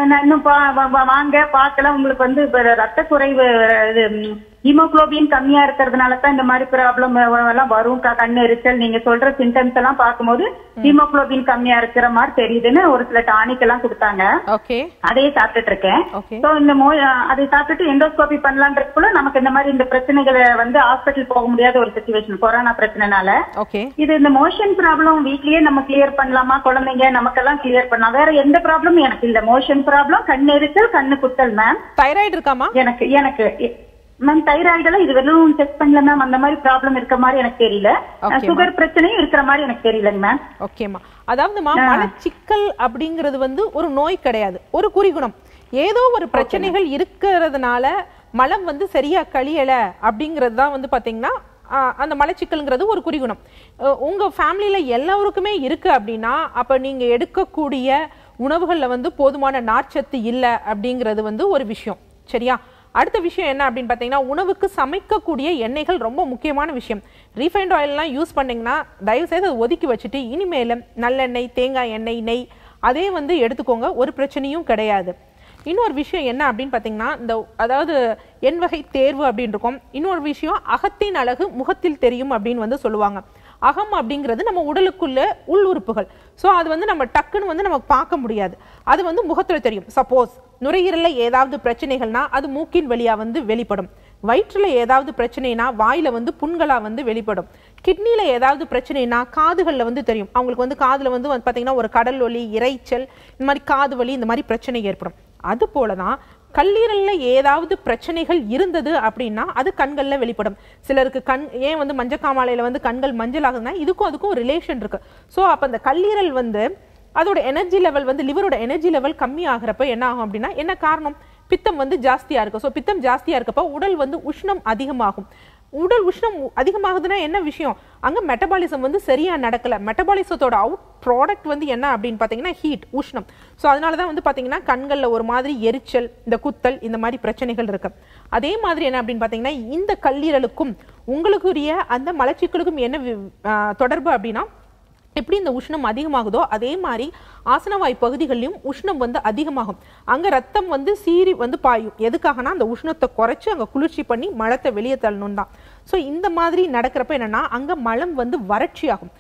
நான் இன்னும் வாங்க பார்க்கலாம் உங்களுக்கு வந்து இப்ப ரத்த குறைவு ஹீமோகுளோபின் கம்மியா இருக்கிறதுனால தான் இந்த மாதிரி ப்ராப்ளம் எல்லாம் வரும். க- கண்ணு எரிச்சல் நீங்க சொல்ற சிம்டம்ஸ் எல்லாம் பார்க்கும்போது ஹீமோகுளோபின் கம்மியா இருக்கிற மாதிரி தெரியுதுன்னு ஒரு சில டானிக் எல்லாம் கொடுத்தாங்க. அதையே சாப்பிட்டுட்டு இருக்கேன். சோ இந்த மோ அதை சாப்பிட்டுட்டு எண்டோஸ்கோபி பண்ணலான்றதுக்குள்ள நமக்கு இந்த மாதிரி இந்த பிரச்சனைகளை வந்து ஹாஸ்பிட்டல் போக முடியாத ஒரு சுச்சுவேஷன் கொரோனா பிரச்சனைனால. இது இந்த மோஷன் ப்ராப்ளம் வீட்லயே நம்ம கிளியர் பண்ணலாமா குழந்தைங்க நமக்கெல்லாம் கிளியர் பண்ணலாம். வேற எந்த ப்ராப்ளமும் எனக்கு இல்ல மோஷன் ப்ராப்ளம் கண் எரிச்சல் கண்ணு குத்தல் மேம் தைராய்டு இருக்காமா? எனக்கு எனக்கு மேம் தைராய்டெல்லாம் இது வெறும் செக் பண்ணல மேம் அந்த மாதிரி ப்ராப்ளம் இருக்க மாதிரி எனக்கு தெரியல. சுகர் பிரச்சனையும் இருக்கிற மாதிரி எனக்கு தெரியலங்க மேம் ஓகேம்மா அதாவதுமா மலச்சிக்கல் அப்படிங்கிறது வந்து ஒரு நோய் கிடையாது. ஒரு குறிகுணம். ஏதோ ஒரு பிரச்சனைகள் இருக்கிறதுனால மலம் வந்து சரியா கழியல அப்படிங்கிறது தான் வந்து பாத்தீங்கன்னா அந்த மலச்சிக்கல்ங்கிறது ஒரு குறிகுணம். உங்க ஃபேமிலியில எல்லாருக்குமே இருக்கு அப்படின்னா அப்ப நீங்க எடுக்கக்கூடிய உணவுகள்ல வந்து போதுமான நார்ச்சத்து இல்லை அப்படிங்கிறது வந்து ஒரு விஷயம். சரியா? அடுத்த விஷயம் என்ன அப்படின்னு பார்த்தீங்கன்னா உணவுக்கு சமைக்கக்கூடிய எண்ணெய்கள் ரொம்ப முக்கியமான விஷயம். ரீஃபைண்ட் ஆயிலெலாம் யூஸ் பண்ணிங்கன்னா தயவு செய்து அதை ஒதுக்கி வச்சுட்டு இனிமேல் நல்லெண்ணெய் தேங்காய் எண்ணெய் நெய் அதே வந்து எடுத்துக்கோங்க. ஒரு பிரச்சனையும் கிடையாது. இன்னொரு விஷயம் என்ன அப்படின்னு பார்த்தீங்கன்னா இந்த அதாவது எண் வகை தேர்வு அப்படின்னு இருக்கும். இன்னொரு விஷயம் அகத்தின் அழகு முகத்தில் தெரியும் அப்படின்னு வந்து சொல்லுவாங்க. அகம் அப்படிங்கிறது நம்ம உடலுக்குள்ள உள் உறுப்புகள். ஸோ அது வந்து நம்ம டக்குன்னு வந்து நம்ம பார்க்க முடியாது. அது வந்து முகத்தில் தெரியும். சப்போஸ் நுரையீரலில் ஏதாவது பிரச்சனைகள்னா அது மூக்கின் வழியாக வந்து வெளிப்படும். வயிற்றில் ஏதாவது பிரச்சனைனா வாயில் வந்து புண்களாக வந்து வெளிப்படும். கிட்னியில் ஏதாவது பிரச்சனைனா காதுகளில் வந்து தெரியும். அவங்களுக்கு வந்து காதில் வந்து பார்த்திங்கன்னா ஒரு கடல் ஒலி இரைச்சல் இந்த மாதிரி காது வலி இந்த மாதிரி பிரச்சனை ஏற்படும். அது போலதான் கல்லீரலில் ஏதாவது பிரச்சனைகள் இருந்தது அப்படின்னா அது கண்களில் வெளிப்படும். சிலருக்கு கண் ஏன் வந்து மஞ்சக்காமாலையில வந்து கண்கள் மஞ்சள் ஆகுதுன்னா இதுக்கும் அதுக்கும் ரிலேஷன் இருக்குது ஸோ அப்போ அந்த கல்லீரல் வந்து அதோட எனர்ஜி லெவல் வந்து லிவரோட எனர்ஜி லெவல் கம்மி ஆகிறப்ப என்ன ஆகும் அப்படின்னா என்ன காரணம்? பித்தம் வந்து ஜாஸ்தியாக இருக்கும் ஸோ பித்தம் ஜாஸ்தியாக இருக்கப்போ உடல் வந்து உஷ்ணம் அதிகமாகும். உடல் உஷ்ணம் அதிகமாகுதுன்னா என்ன விஷயம்? அங்கே மெட்டபாலிசம் வந்து சரியாக நடக்கலை. மெட்டபாலிசத்தோட அவுட் ப்ராடக்ட் வந்து என்ன அப்படின்னு பார்த்தீங்கன்னா ஹீட் உஷ்ணம். ஸோ அதனால தான் வந்து பார்த்தீங்கன்னா கண்களில் ஒரு மாதிரி எரிச்சல் இந்த குத்தல் இந்த மாதிரி பிரச்சனைகள் இருக்கு. அதே மாதிரி என்ன அப்படின்னு பார்த்தீங்கன்னா இந்த கல்லீரலுக்கும் உங்களுக்குரிய அந்த மலச்சிக்கலுக்கும் என்ன வி- தொடர்பு அப்படின்னா எப்படி இந்த உஷ்ணம் அதிகமாகுதோ அதே மாதிரி ஆசனவாய் பகுதிகளிலும் உஷ்ணம் வந்து அதிகமாகும். அங்கே ரத்தம் வந்து சீறி வந்து பாயும். எதுக்காகனா அந்த உஷ்ணத்தை குறைச்சி அங்கே குளிர்ச்சி பண்ணி மலத்தை வெளியே தள்ளணும் தான். ஸோ இந்த மாதிரி நடக்கிறப்ப என்னென்னா அங்கே மலம் வந்து வறட்சி ஆகும்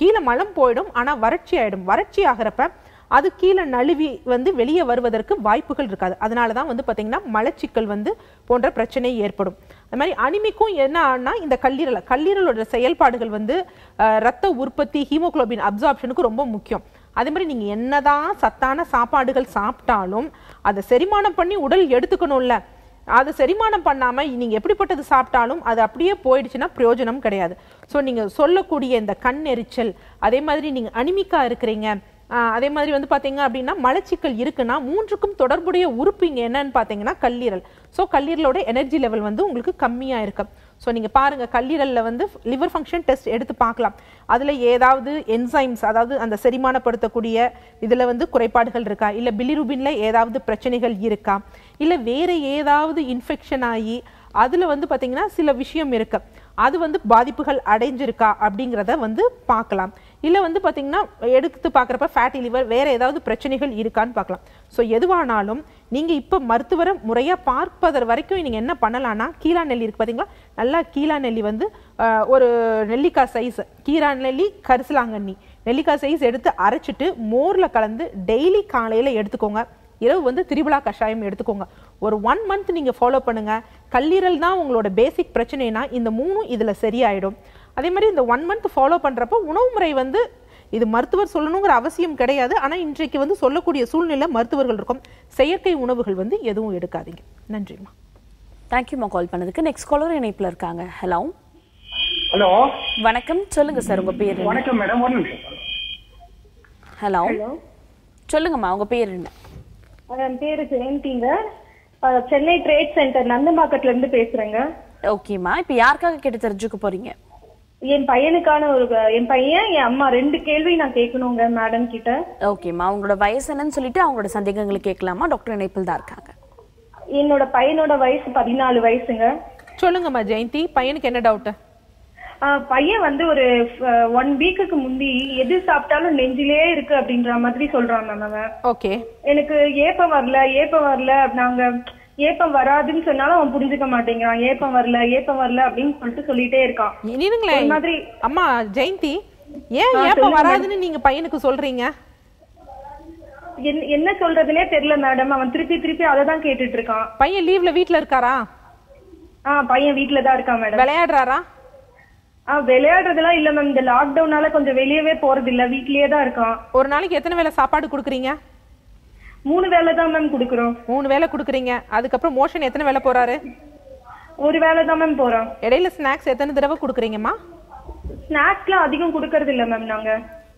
கீழே மலம் போயிடும் ஆனால் வறட்சி ஆகிடும் வறட்சி ஆகிறப்ப அது கீழே நழுவி வந்து வெளியே வருவதற்கு வாய்ப்புகள் இருக்காது. அதனால தான் வந்து பார்த்திங்கன்னா மலச்சிக்கல் வந்து போன்ற பிரச்சனை ஏற்படும். அது மாதிரி அனிமிக்கும் என்ன ஆனால் இந்த கல்லீரல் கல்லீரலோட செயல்பாடுகள் வந்து ரத்த உற்பத்தி ஹீமோக்ளோபின் அப்சார்ப்ஷனுக்கு ரொம்ப முக்கியம். அதே மாதிரி நீங்கள் என்னதான் சத்தான சாப்பாடுகள் சாப்பிட்டாலும் அதை செரிமானம் பண்ணி உடல் எடுத்துக்கணும்ல. அதை செரிமானம் பண்ணாமல் நீங்கள் எப்படிப்பட்டது சாப்பிட்டாலும் அது அப்படியே போயிடுச்சுன்னா பிரயோஜனம் கிடையாது. ஸோ நீங்கள் சொல்லக்கூடிய இந்த கண் எரிச்சல் அதே மாதிரி நீங்கள் அனிமிக்காக இருக்கிறீங்க அதே மாதிரி வந்து பார்த்தீங்க அப்படின்னா மலச்சிக்கல் இருக்குன்னா மூன்றுக்கும் தொடர்புடைய உறுப்பு இங்கே என்னன்னு பார்த்தீங்கன்னா கல்லீரல். ஸோ கல்லீரலோட எனர்ஜி லெவல் வந்து உங்களுக்கு கம்மியாக இருக்கு ஸோ நீங்கள் பாருங்கள் கல்லீரலில் வந்து லிவர் ஃபங்க்ஷன் டெஸ்ட் எடுத்து பார்க்கலாம். அதில் ஏதாவது என்சைம்ஸ் அதாவது அந்த செரிமானப்படுத்தக்கூடிய இதில் வந்து குறைபாடுகள் இருக்கா? இல்லை பிலிருபின்ல ஏதாவது பிரச்சனைகள் இருக்கா? இல்லை வேறு ஏதாவது இன்ஃபெக்ஷன் ஆகி அதில் வந்து பார்த்திங்கன்னா சில விஷயம் இருக்குது அது வந்து பாதிப்புகள் அடைஞ்சிருக்கா அப்படிங்கிறத வந்து பார்க்கலாம். இல்லை வந்து பார்த்திங்கன்னா எடுத்து பார்க்குறப்ப ஃபேட்டி லிவர் வேறு ஏதாவது பிரச்சனைகள் இருக்கான்னு பார்க்கலாம். ஸோ எதுவானாலும் நீங்கள் இப்போ மருத்துவரை முறையாக பார்ப்பதர் வரைக்கும் நீங்கள் என்ன பண்ணலான்னா கீழா நெல்லி இருக்குது பார்த்தீங்களா நல்லா கீழா நெல்லி வந்து ஒரு நெல்லிக்காய் சைஸ் கீரா நெல்லி கரிசலாங்கண்ணி. நெல்லிக்காய் சைஸ் எடுத்து அரைச்சிட்டு மோரில் கலந்து டெய்லி காலையில் எடுத்துக்கோங்க. இரவு வந்து திரிபுலா கஷாயம் எடுத்துக்கோங்க. ஒரு ஒன் மந்த் நீங்க ஃபாலோ பண்ணுங்க. கல்லீரல் தான் உங்களோட பேசிக் பிரச்சனைனா இந்த மூணும் இதுல சரியாயிடும். அதே மாதிரி இந்த ஒன் மந்த் ஃபாலோ பண்றப்போ உணவு முறை வந்து இது மருத்துவர் சொல்லணுங்கிற அவசியம் கிடையாது. ஆனா இன்றைக்கு வந்து சொல்லக்கூடிய சூழ்நிலை மருத்துவர்கள் இருக்கும். செயற்கை உணவுகள் வந்து எதுவும் எடுக்காதீங்க. நன்றிம்மா. தேங்க்யூமா கால் பண்ணதுக்கு. நெக்ஸ்ட் காலர் இணைப்புல இருக்காங்க. ஹலோ ஹலோ வணக்கம். சொல்லுங்க சார் உங்க பேர் வணக்கம் மேடம் ஹலோ சொல்லுங்கம்மா உங்க பேர் என்ன? என் பேரு ஜெயந்திங்க. சென்னை ட்ரேட் சென்டர் நந்தம்பாக்கத்துல இருந்து பேசுறேங்க ஓகேம்மா இப்போ யாருக்காக கேட்டு தெரிஞ்சுக்க போறீங்க? என் பையனுக்கான ஒரு என் பையன் என் அம்மா ரெண்டு கேள்வி நான் கேட்கணுங்க மேடம் கிட்ட. ஓகேம்மா அவங்களோட வயசு என்னன்னு சொல்லிட்டு அவங்களோட சந்தேகங்களை கேட்கலாமா? டாக்டர் இணைப்பில் தான் இருக்காங்க. என்னோட பையனோட வயசு பதினாலு வயசுங்க. சொல்லுங்கம்மா ஜெயந்தி. பையனுக்கு என்ன டவுட் ஆஹ் பையன் வந்து ஒரு ஒன் வீக்குக்கு முந்தி எது சாப்பிட்டாலும் நெஞ்சிலே இருக்கு அப்படின்ற மாதிரி சொல்றான் அவன். ஓகே. எனக்கு ஏப்பம் வரல ஏப்பம் வரல நாங்க ஏப்பம் வராதுன்னு சொன்னாலும் அவன் புரிஞ்சுக்க மாட்டேங்கிறான். ஏப்பம் வரல ஏப்பம் வரல அப்படின்னு சொல்லிட்டு சொல்லிட்டே இருக்கான். மாதிரி அம்மா ஜெயந்தி ஏன் ஆ, ஏப்ப சொல்லுங்க. வராதுன்னு நீங்க பையனுக்கு சொல்றீங்க? என்ன- என்ன சொல்றதுனே தெரியல மேடம். அவன் திருப்பி திருப்பி அதை தான் கேட்டுட்டு இருக்கான். பையன் லீவ்ல வீட்ல இருக்காரா? ஆ பையன் வீட்ல தான் இருக்கான் மேடம். விளையாடுறாரா? ஆ விளையாடுறதெல்லாம் இல்ல மேம் இந்த லாக்டவுனால கொஞ்சம் வெளியவே போறது இல்ல வீட்லயே தான் இருக்கான். ஒரு நாளைக்கு எத்தனை வேளை சாப்பாடு கொடுக்குறீங்க? மூணு வேளை தான் மேம் குடுக்குறோம். மூணு வேளை கொடுக்குறீங்க. அதுக்கப்புறம் மோஷன் எத்தனை வேளை போறாரு? ஒரு வேளை தான் மேம் போறோம். இடையில ஸ்நாக்ஸ் எத்தனை தடவை கொடுக்குறீங்கம்மா? ஸ்நாக்ஸ்லாம் அதிகம் கொடுக்கறது இல்ல மேம் நாங்க.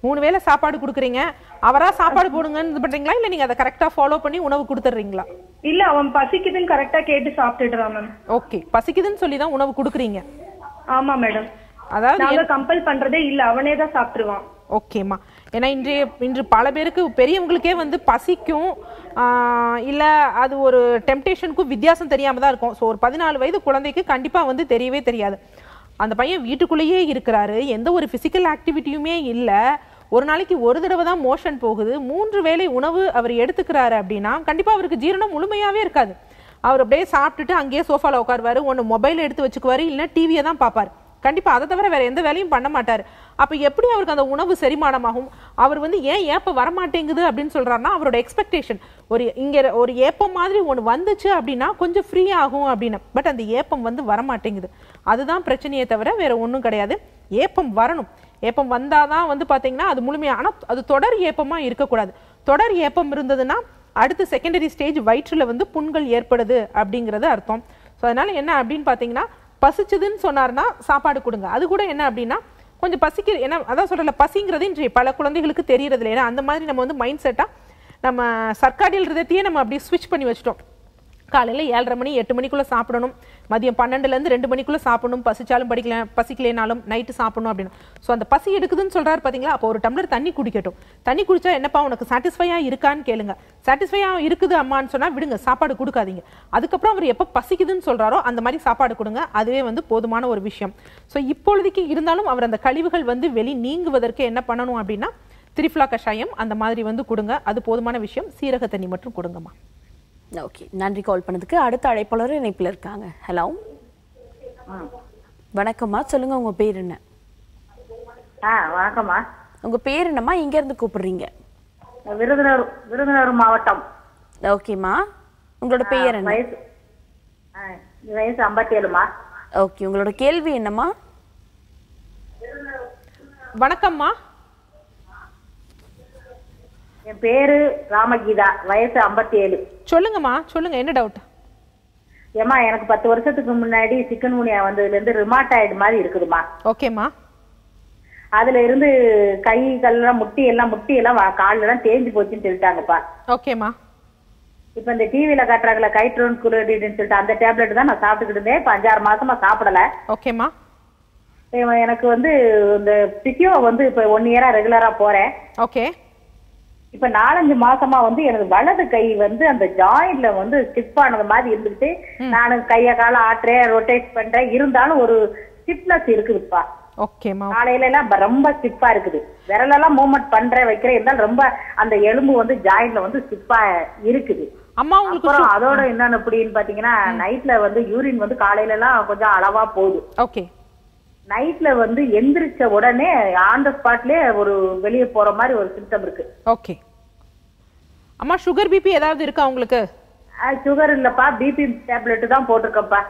மூணு வேளை சாப்பாடு கொடுக்குறீங்க. அவரா சாப்பாடு போடுங்கன்னு இது பண்றீங்களா? இல்ல நீங்க அதை கரெக்டா ஃபாலோ பண்ணி உணவு கொடுத்துட்றீங்களா இல்ல அவன் பசிக்குதுன்னு கரெக்டா கேட்டு சாப்பிட்டுடுறான் மேம் ஓகே பசிக்குதுன்னு சொல்லி தான் உணவு கொடுக்குறீங்க. ஆமா மேடம் அதாவது நாங்க கம்பல் பண்றதே இல்ல அவனே தான் சாப்பிட்டுருவான். ஓகேம்மா. ஏன்னா இன்றைய இன்று பல பேருக்கு பெரியவங்களுக்கே வந்து பசிக்கும் இல்ல அது ஒரு டெம்டேஷனுக்கும் வித்தியாசம் தெரியாம தான் இருக்கும். ஸோ ஒரு பதினாலு வயது குழந்தைக்கு கண்டிப்பா வந்து தெரியவே தெரியாது. அந்த பையன் வீட்டுக்குள்ளேயே இருக்கிறாரு. எந்த ஒரு பிசிக்கல் ஆக்டிவிட்டியுமே இல்லை. ஒரு நாளைக்கு ஒரு தடவை தான் மோஷன் போகுது. மூன்று வேளை உணவு அவர் எடுத்துக்கிறாரு அப்படின்னா கண்டிப்பா அவருக்கு ஜீரணம் முழுமையாவே இருக்காது. அவர் அப்படியே சாப்பிட்டுட்டு அங்கேயே சோஃபால உட்காருவாரு. ஒன்று மொபைல் எடுத்து வச்சுக்குவாரு. இல்லைன்னா டிவியை தான் பார்ப்பார். கண்டிப்பாக அதை தவிர வேறு எந்த வேலையும் பண்ண மாட்டார். அப்போ எப்படி அவருக்கு அந்த உணவு செரிமானமாகும்? அவர் வந்து ஏன் ஏப்பம் வரமாட்டேங்குது அப்படின்னு சொல்கிறாருன்னா அவரோட எக்ஸ்பெக்டேஷன் ஒரு இங்கே ஒரு ஏப்பம் மாதிரி ஒன்று வந்துச்சு அப்படின்னா கொஞ்சம் ஃப்ரீ ஆகும் அப்படின்னு. பட் அந்த ஏப்பம் வந்து வரமாட்டேங்குது. அதுதான் பிரச்சனையே தவிர வேறு ஒன்றும் கிடையாது. ஏப்பம் வரணும். ஏப்பம் வந்தால் தான் வந்து பார்த்தீங்கன்னா அது முழுமையாக ஆனால் அது தொடர் ஏப்பமாக இருக்கக்கூடாது. தொடர் ஏப்பம் இருந்ததுன்னா அடுத்து செகண்டரி ஸ்டேஜ் வயிற்றில் வந்து புண்கள் ஏற்படுது அப்படிங்கிறது அர்த்தம். ஸோ அதனால் என்ன அப்படின்னு பார்த்தீங்கன்னா பசிச்சதுன்னு சொன்னார்னா சாப்பாடு கொடுங்க. அது கூட என்ன அப்படின்னா கொஞ்சம் பசிக்க ஏன்னா அதான் சொல்லல பசிங்கிறது இன்றைய பல குழந்தைகளுக்கு தெரியறது இல்லை ஏன்னா அந்த மாதிரி நம்ம வந்து மைண்ட் செட்டாக நம்ம சர்க்காடியல் இருதத்தையே நம்ம அப்படியே ஸ்விட்ச் பண்ணி வச்சிட்டோம். காலையில் ஏழரை மணி எட்டு மணிக்குள்ளே சாப்பிடணும். மதியம் பன்னெண்டுலேருந்து ரெண்டு மணிக்குள்ளே சாப்பிடணும். பசிச்சாலும் படிக்கல பசிக்கலைனாலும் நைட்டு சாப்பிடணும் அப்படின்னு. ஸோ அந்த பசி எடுக்குதுன்னு சொல்கிறாரு பார்த்தீங்களா அப்போ ஒரு டம்ளர் தண்ணி குடிக்கட்டும். தண்ணி குடித்தா என்னப்பா உனக்கு சாட்டிஸ்ஃபையாக இருக்கான்னு கேளுங்க. சாட்டிஸ்ஃபையாக இருக்குது அம்மான்னு சொன்னால் விடுங்க சாப்பாடு கொடுக்காதீங்க. அதுக்கப்புறம் அவர் எப்போ பசிக்குதுன்னு சொல்கிறாரோ அந்த மாதிரி சாப்பாடு கொடுங்க. அதுவே வந்து போதுமான ஒரு விஷயம். ஸோ இப்பொழுதைக்கு இருந்தாலும் அவர் அந்த கழிவுகள் வந்து வெளி நீங்குவதற்கு என்ன பண்ணணும் அப்படின்னா திரிஃப்லா கஷாயம் அந்த மாதிரி வந்து கொடுங்க. அது போதுமான விஷயம். சீரக தண்ணி மட்டும் கொடுங்கம்மா. ஓகே நன்றி கால் பண்ணதுக்கு. அடுத்த அழைப்பாளர் இணைப்பில் இருக்காங்க. ஹலோ வணக்கம்மா சொல்லுங்க உங்க பேர் என்ன? ஆ வணக்கம்மா. உங்க பேர் என்னம்மா? எங்க இருந்து கூப்பிடுறீங்க? விருதுநகர் விருதுநகர் மாவட்டம். ஓகேம்மா உங்களோட பெயர் என்ன? வயசு ஐம்பத்தி ஏழுமா ஓகே உங்களோட கேள்வி என்னம்மா? வணக்கம்மா. என் பேரு ராமகீதா வயசு ஐம்பத்தி ஏழு சொல்லுங்கம்மா சொல்லுங்க என்ன டவுட் ஏம்மா எனக்கு பத்து வருஷத்துக்கு முன்னாடி சிக்கன் குனியா வந்ததுல இருந்து ரிமாட்டாய்டு மாதிரி இருக்குதுமா ஓகேம்மா. அதுல இருந்து கை கல்லாம் முட்டி எல்லாம் முட்டி எல்லாம் கால்ல எல்லாம் தேஞ்சு போச்சுன்னு சொல்லிட்டாங்கப்பா. ஓகேம்மா. இப்ப இந்த டிவில காட்டுறாங்கல்ல கைட்ரோன் குளோடின்னு சொல்லிட்டு அந்த டேப்லெட் தான் நான் சாப்பிட்டுக்கிட்டு இருந்தேன் இப்ப அஞ்சாறு மாசமா சாப்பிடல. ஓகேம்மா. எனக்கு வந்து இந்த பிசியோ வந்து இப்ப ஒன் இயரா ரெகுலரா போறேன். ஓகே. இப்ப நாலஞ்சு மாசமா வந்து எனக்கு வலது கை வந்து அந்த ஜாயிண்ட்ல வந்து ஸ்டிப் ஆனது மாதிரி இருந்துட்டு நானு கைய கால ஆட்டுறேன் ரொட்டேட் பண்றேன். இருந்தாலும் ஒரு ஸ்டிப்னஸ் இருக்குதுப்பா காலையில எல்லாம் ரொம்ப ஸ்டிப்பா இருக்குது. விரலெல்லாம் மூவ்மெண்ட் பண்றேன் வைக்கிறேன். இருந்தாலும் ரொம்ப அந்த எலும்பு வந்து ஜாயிண்ட்ல வந்து ஸ்டிப்பா இருக்குது. அம்மா உங்களுக்கு அதோட என்னன்னு அப்படின்னு பாத்தீங்கன்னா நைட்ல வந்து யூரின் வந்து காலையில எல்லாம் கொஞ்சம் அளவா போகுது. ஓகே நைட்ல வந்து எந்திரிச்ச உடனே ஆன் த ஸ்பாட்லயே ஒரு வெளியே போற மாதிரி ஒரு சிம்டம் இருக்கு. ஓகே அம்மா சுகர் பிபி ஏதாவது இருக்கா உங்களுக்கு? சுகர் இல்லப்பா. பிபி டேப்லெட் தான் போட்டிருக்கப்பா.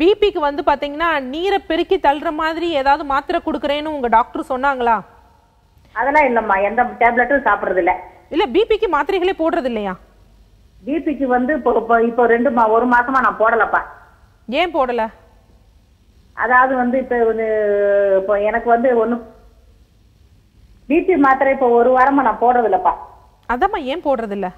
பிபிக்கு வந்து பாத்தீங்கன்னா நீரை பெருக்கி தள்ளுற மாதிரி ஏதாவது மாத்திரை கொடுக்குறேன்னு உங்க டாக்டர் சொன்னாங்களா? அதெல்லாம் இல்லம்மா. எந்த டேப்லெட்டும் சாப்பிடுறது இல்ல இல்ல பிபிக்கு மாத்திரைகளே போடுறது இல்லையா பிபிக்கு வந்து இப்போ இப்போ ரெண்டு ஒரு மாசமா நான் போடலப்பா. ஏன் போடல? அதாவது வந்து இப்போ வந்து இப்போ எனக்கு வந்து ஒண்ணு பிபி மாத்திரை இப்போ ஒரு வாரமா நான் போடுறது இல்லப்பா அதாம்மா ஏன் போடுறது இல்ல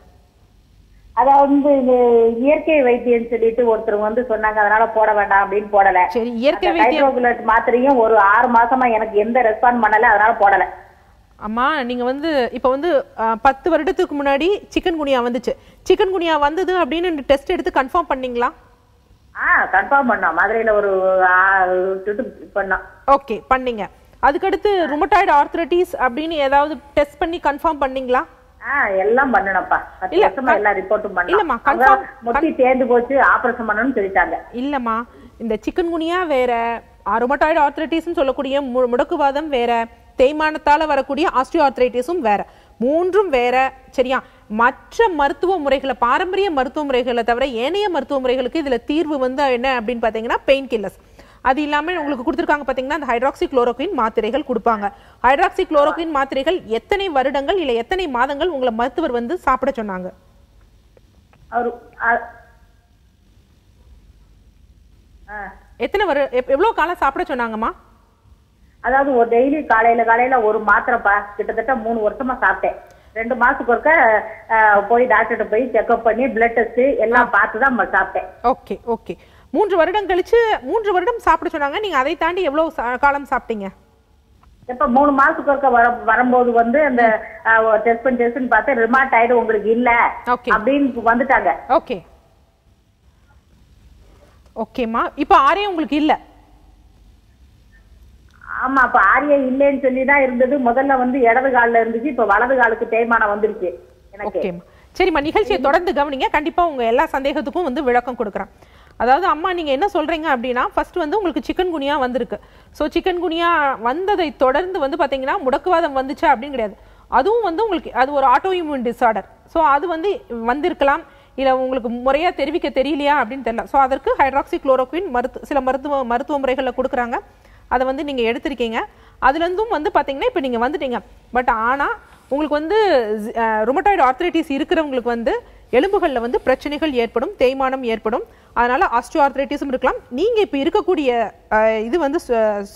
அதாவது வந்து இது இயற்கை வைத்தியம் சொல்லிட்டு ஒருத்தர் வந்து சொன்னாங்க அதனால போட வேண்டாம் அப்படின்னு போடல. சரி இயற்கை வைத்தியம் ஹைட்ரோகுலேட் மாத்திரையும் ஒரு ஆறு மாசமா எனக்கு எந்த ரெஸ்பாண்ட் பண்ணல அதனால போடல. அம்மா நீங்க வந்து இப்போ வந்து பத்து வருடத்துக்கு முன்னாடி சிக்கன் குனியா வந்துச்சு. சிக்கன் குனியா வந்தது அப்படின்னு டெஸ்ட் எடுத்து கன்ஃபார்ம் பண்ணீங்களா? கன்ஃபார்ம் பண்ணோம். மதுரையில ஒரு பண்ணோம். ஓகே பண்ணீங்க. அதுக்கடுத்து ருமட்டாய்டு ஆர்த்ரட்டிஸ் அப்படின்னு ஏதாவது டெஸ்ட் பண்ணி கன்ஃபார்ம் பண்ணீங்களா? எல்லாம் பண்ணணும்ப்பா பத்து இல்ல, வருஷமா க- எல்லா ரிப்போர்ட்டும் இல்லம்மா, பண்ணோம் confirm- அவங்க முட்டி தேர்ந்து போச்சு ஆபரேஷன் பண்ணணும்னு சொல்லிட்டாங்க. இல்லம்மா இந்த சிக்கன் குனியா வேற ருமட்டாய்டு ஆர்த்ரட்டிஸ்னு சொல்லக்கூடிய முடக்குவாதம் வேற தேய்மானத்தால வரக்கூடிய ஆஸ்டியோ ஆர்த்ரைட்டிஸும் வேற. மூன்றும் வேற சரியா? மற்ற மருத்துவ முறைகளை பாரம்பரிய மருத்துவ முறைகளை தவிர ஏனைய மருத்துவ முறைகளுக்கு இதுல தீர்வு வந்து என்ன அப்படின்னு பாத்தீங்கன்னா பெயின் கில்லர்ஸ் அது இல்லாம உங்களுக்கு கொடுத்துருக்காங்க பாத்தீங்கன்னா அந்த ஹைட்ராக்சி குளோரோக்வின் மாத்திரைகள் கொடுப்பாங்க. ஹைட்ராக்சி குளோரோக்வின் மாத்திரைகள் எத்தனை வருடங்கள் இல்ல எத்தனை மாதங்கள் உங்களை மருத்துவர் வந்து சாப்பிட சொன்னாங்க? எத்தனை வரு எவ்வளவு காலம் சாப்பிட சொன்னாங்கம்மா? அதாவது ஒரு டெய்லி காலையில காலையில ஒரு மாத்திரைப்பா கிட்டத்தட்ட மூணு வருஷமா சாப்பிட்டேன். ரெண்டு மாசத்துக்கு ஒருக்க போய் டாக்டர்கிட்ட போய் செக்அப் பண்ணி பிளட் டெஸ்ட் எல்லாம் பார்த்து தான் சாப்பிட்டேன். Okay okay. மூன்று வருடம் கழிச்சு மூன்று வருடம் சாப்பிட சொன்னாங்க. நீங்க அதை தாண்டி எவ்வளவு காலம் சாப்பிட்டீங்க? இப்ப மூணு மாசத்துக்கு ஒருக்க வர வரும்போது வந்து அந்த டெஸ்ட் பண்ணி டெஸ்ட் பார்த்து ரிமாட்டாய்டு உங்களுக்கு இல்ல. அப்படின்னு வந்துட்டாங்க. ஓகே. ஓகேம்மா. இப்போ ஆரே உங்களுக்கு இல்ல. ஆமா அப்ப ஆரியா இல்லைன்னு சொல்லி தான் இருந்தது. முதல்ல வந்து இடது கால்ல இருந்துச்சு இப்ப வலது காலுக்கு தேய்மானம் வந்துருச்சு எனக்கு. சரிம்மா நிகழ்ச்சியை தொடர்ந்து கவனிங்க. கண்டிப்பா உங்க எல்லா சந்தேகத்துக்கும் வந்து விளக்கம் கொடுக்குறேன். அதாவது அம்மா நீங்க என்ன சொல்றீங்க அப்படின்னா ஃபர்ஸ்ட் வந்து உங்களுக்கு சிக்கன் குனியா வந்திருக்கு. ஸோ சிக்கன் குனியா வந்ததை தொடர்ந்து வந்து பாத்தீங்கன்னா முடக்குவாதம் வந்துச்சா அப்படின்னு கிடையாது. அதுவும் வந்து உங்களுக்கு அது ஒரு ஆட்டோ இம்யூன் டிசார்டர் ஸோ அது வந்து வந்திருக்கலாம். இல்ல உங்களுக்கு முறையா தெரிவிக்க தெரியலையா அப்படின்னு தெரியல. ஸோ அதற்கு ஹைட்ராக்சி குளோரோக்வின் மருத்து சில மருத்துவ மருத்துவ முறைகளில் கொடுக்குறாங்க. அதை வந்து நீங்கள் எடுத்திருக்கீங்க. அதுலேருந்தும் வந்து பார்த்தீங்கன்னா இப்போ நீங்கள் வந்துட்டீங்க. பட் ஆனால் உங்களுக்கு வந்து ருமட்டாய்டு ஆர்த்ரைட்டிஸ் இருக்கிறவங்களுக்கு வந்து எலும்புகளில் வந்து பிரச்சனைகள் ஏற்படும் தேய்மானம் ஏற்படும். அதனால் ஆஸ்டியோ ஆர்த்ரைட்டிஸும் இருக்கலாம். நீங்கள் இப்போ இருக்கக்கூடிய இது வந்து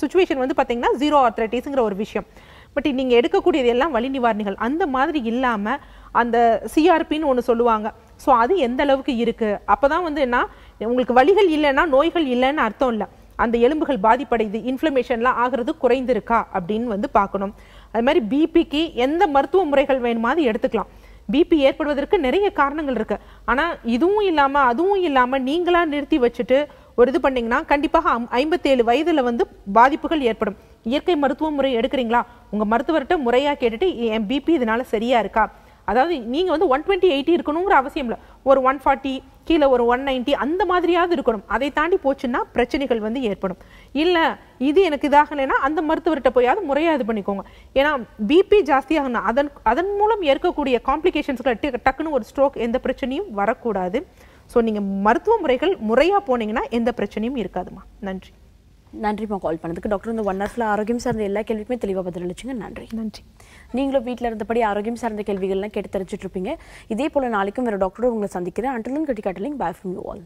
சுச்சுவேஷன் வந்து பார்த்தீங்கன்னா ஜீரோ ஆர்த்ரைட்டிஸுங்கிற ஒரு விஷயம். பட் நீங்கள் எடுக்கக்கூடியது எல்லாம் வழி நிவாரணிகள். அந்த மாதிரி இல்லாமல் அந்த சிஆர்பின்னு ஒன்று சொல்லுவாங்க. ஸோ அது எந்த அளவுக்கு அப்போ தான் வந்து என்ன உங்களுக்கு வழிகள் இல்லைன்னா நோய்கள் இல்லைன்னு அர்த்தம் இல்லை. அந்த எலும்புகள் பாதிப்படையுது இன்ஃப்ளமேஷன்லாம் ஆகிறது குறைந்திருக்கா அப்படின்னு வந்து பார்க்கணும். அது மாதிரி பிபிக்கு எந்த மருத்துவ முறைகள் வேணுமா அது எடுத்துக்கலாம் பிபி ஏற்படுவதற்கு நிறைய காரணங்கள் இருக்கு. ஆனால் இதுவும் இல்லாமல் அதுவும் இல்லாமல் நீங்களா நிறுத்தி வச்சுட்டு ஒரு இது பண்ணீங்கன்னா கண்டிப்பாக ஐம்பத்தேழு வயதில் வந்து பாதிப்புகள் ஏற்படும். இயற்கை மருத்துவ முறை எடுக்கிறீங்களா? உங்கள் மருத்துவர்கிட்ட முறையாக கேட்டுட்டு என் பிபி இதனால சரியா இருக்கா? அதாவது நீங்கள் வந்து ஒன் டுவெண்ட்டி எயிட்டி இருக்கணுங்கிற அவசியம் இல்லை. ஒரு ஒன் ஃபார்ட்டி கீழே ஒரு ஒன் நைன்ட்டி அந்த மாதிரியாவது இருக்கணும். அதை தாண்டி போச்சுன்னா பிரச்சனைகள் வந்து ஏற்படும். இல்லை இது எனக்கு இதாகலைன்னா அந்த மருத்துவர்கிட்ட போயாவது முறையாக இது பண்ணிக்கோங்க. ஏன்னா பிபி ஜாஸ்தியாகணும் அதன் அதன் மூலம் ஏற்கக்கூடிய காம்ப்ளிகேஷன்ஸ்கள் டக்குன்னு ஒரு ஸ்ட்ரோக் எந்த பிரச்சனையும் வரக்கூடாது. ஸோ நீங்கள் மருத்துவ முறைகள் முறையாக போனீங்கன்னா எந்த பிரச்சனையும் இருக்காதுமா நன்றி. நன்றிம்மா கால் பண்ணதுக்கு. டாக்டர் இந்த ஒன் ஹவர்ஸ்ல ஆரோக்கியம் சார்ந்த எல்லா கேள்விக்குமே தெளிவாக பதிலளிச்சுங்க. நன்றி. நன்றி. நீங்களும் வீட்டில் இருந்தபடி ஆரோக்கியம் சார்ந்த கேள்விகள்லாம் கேட்டு தெரிஞ்சிட்ருப்பீங்க இதே போல் நாளைக்கும் வேறு டாக்டரோடு உங்களை சந்திக்கிறேன். அண்டர்லன் கட்டி காட்டலிங் பாய் ஃப்ரம் யூ ஆல்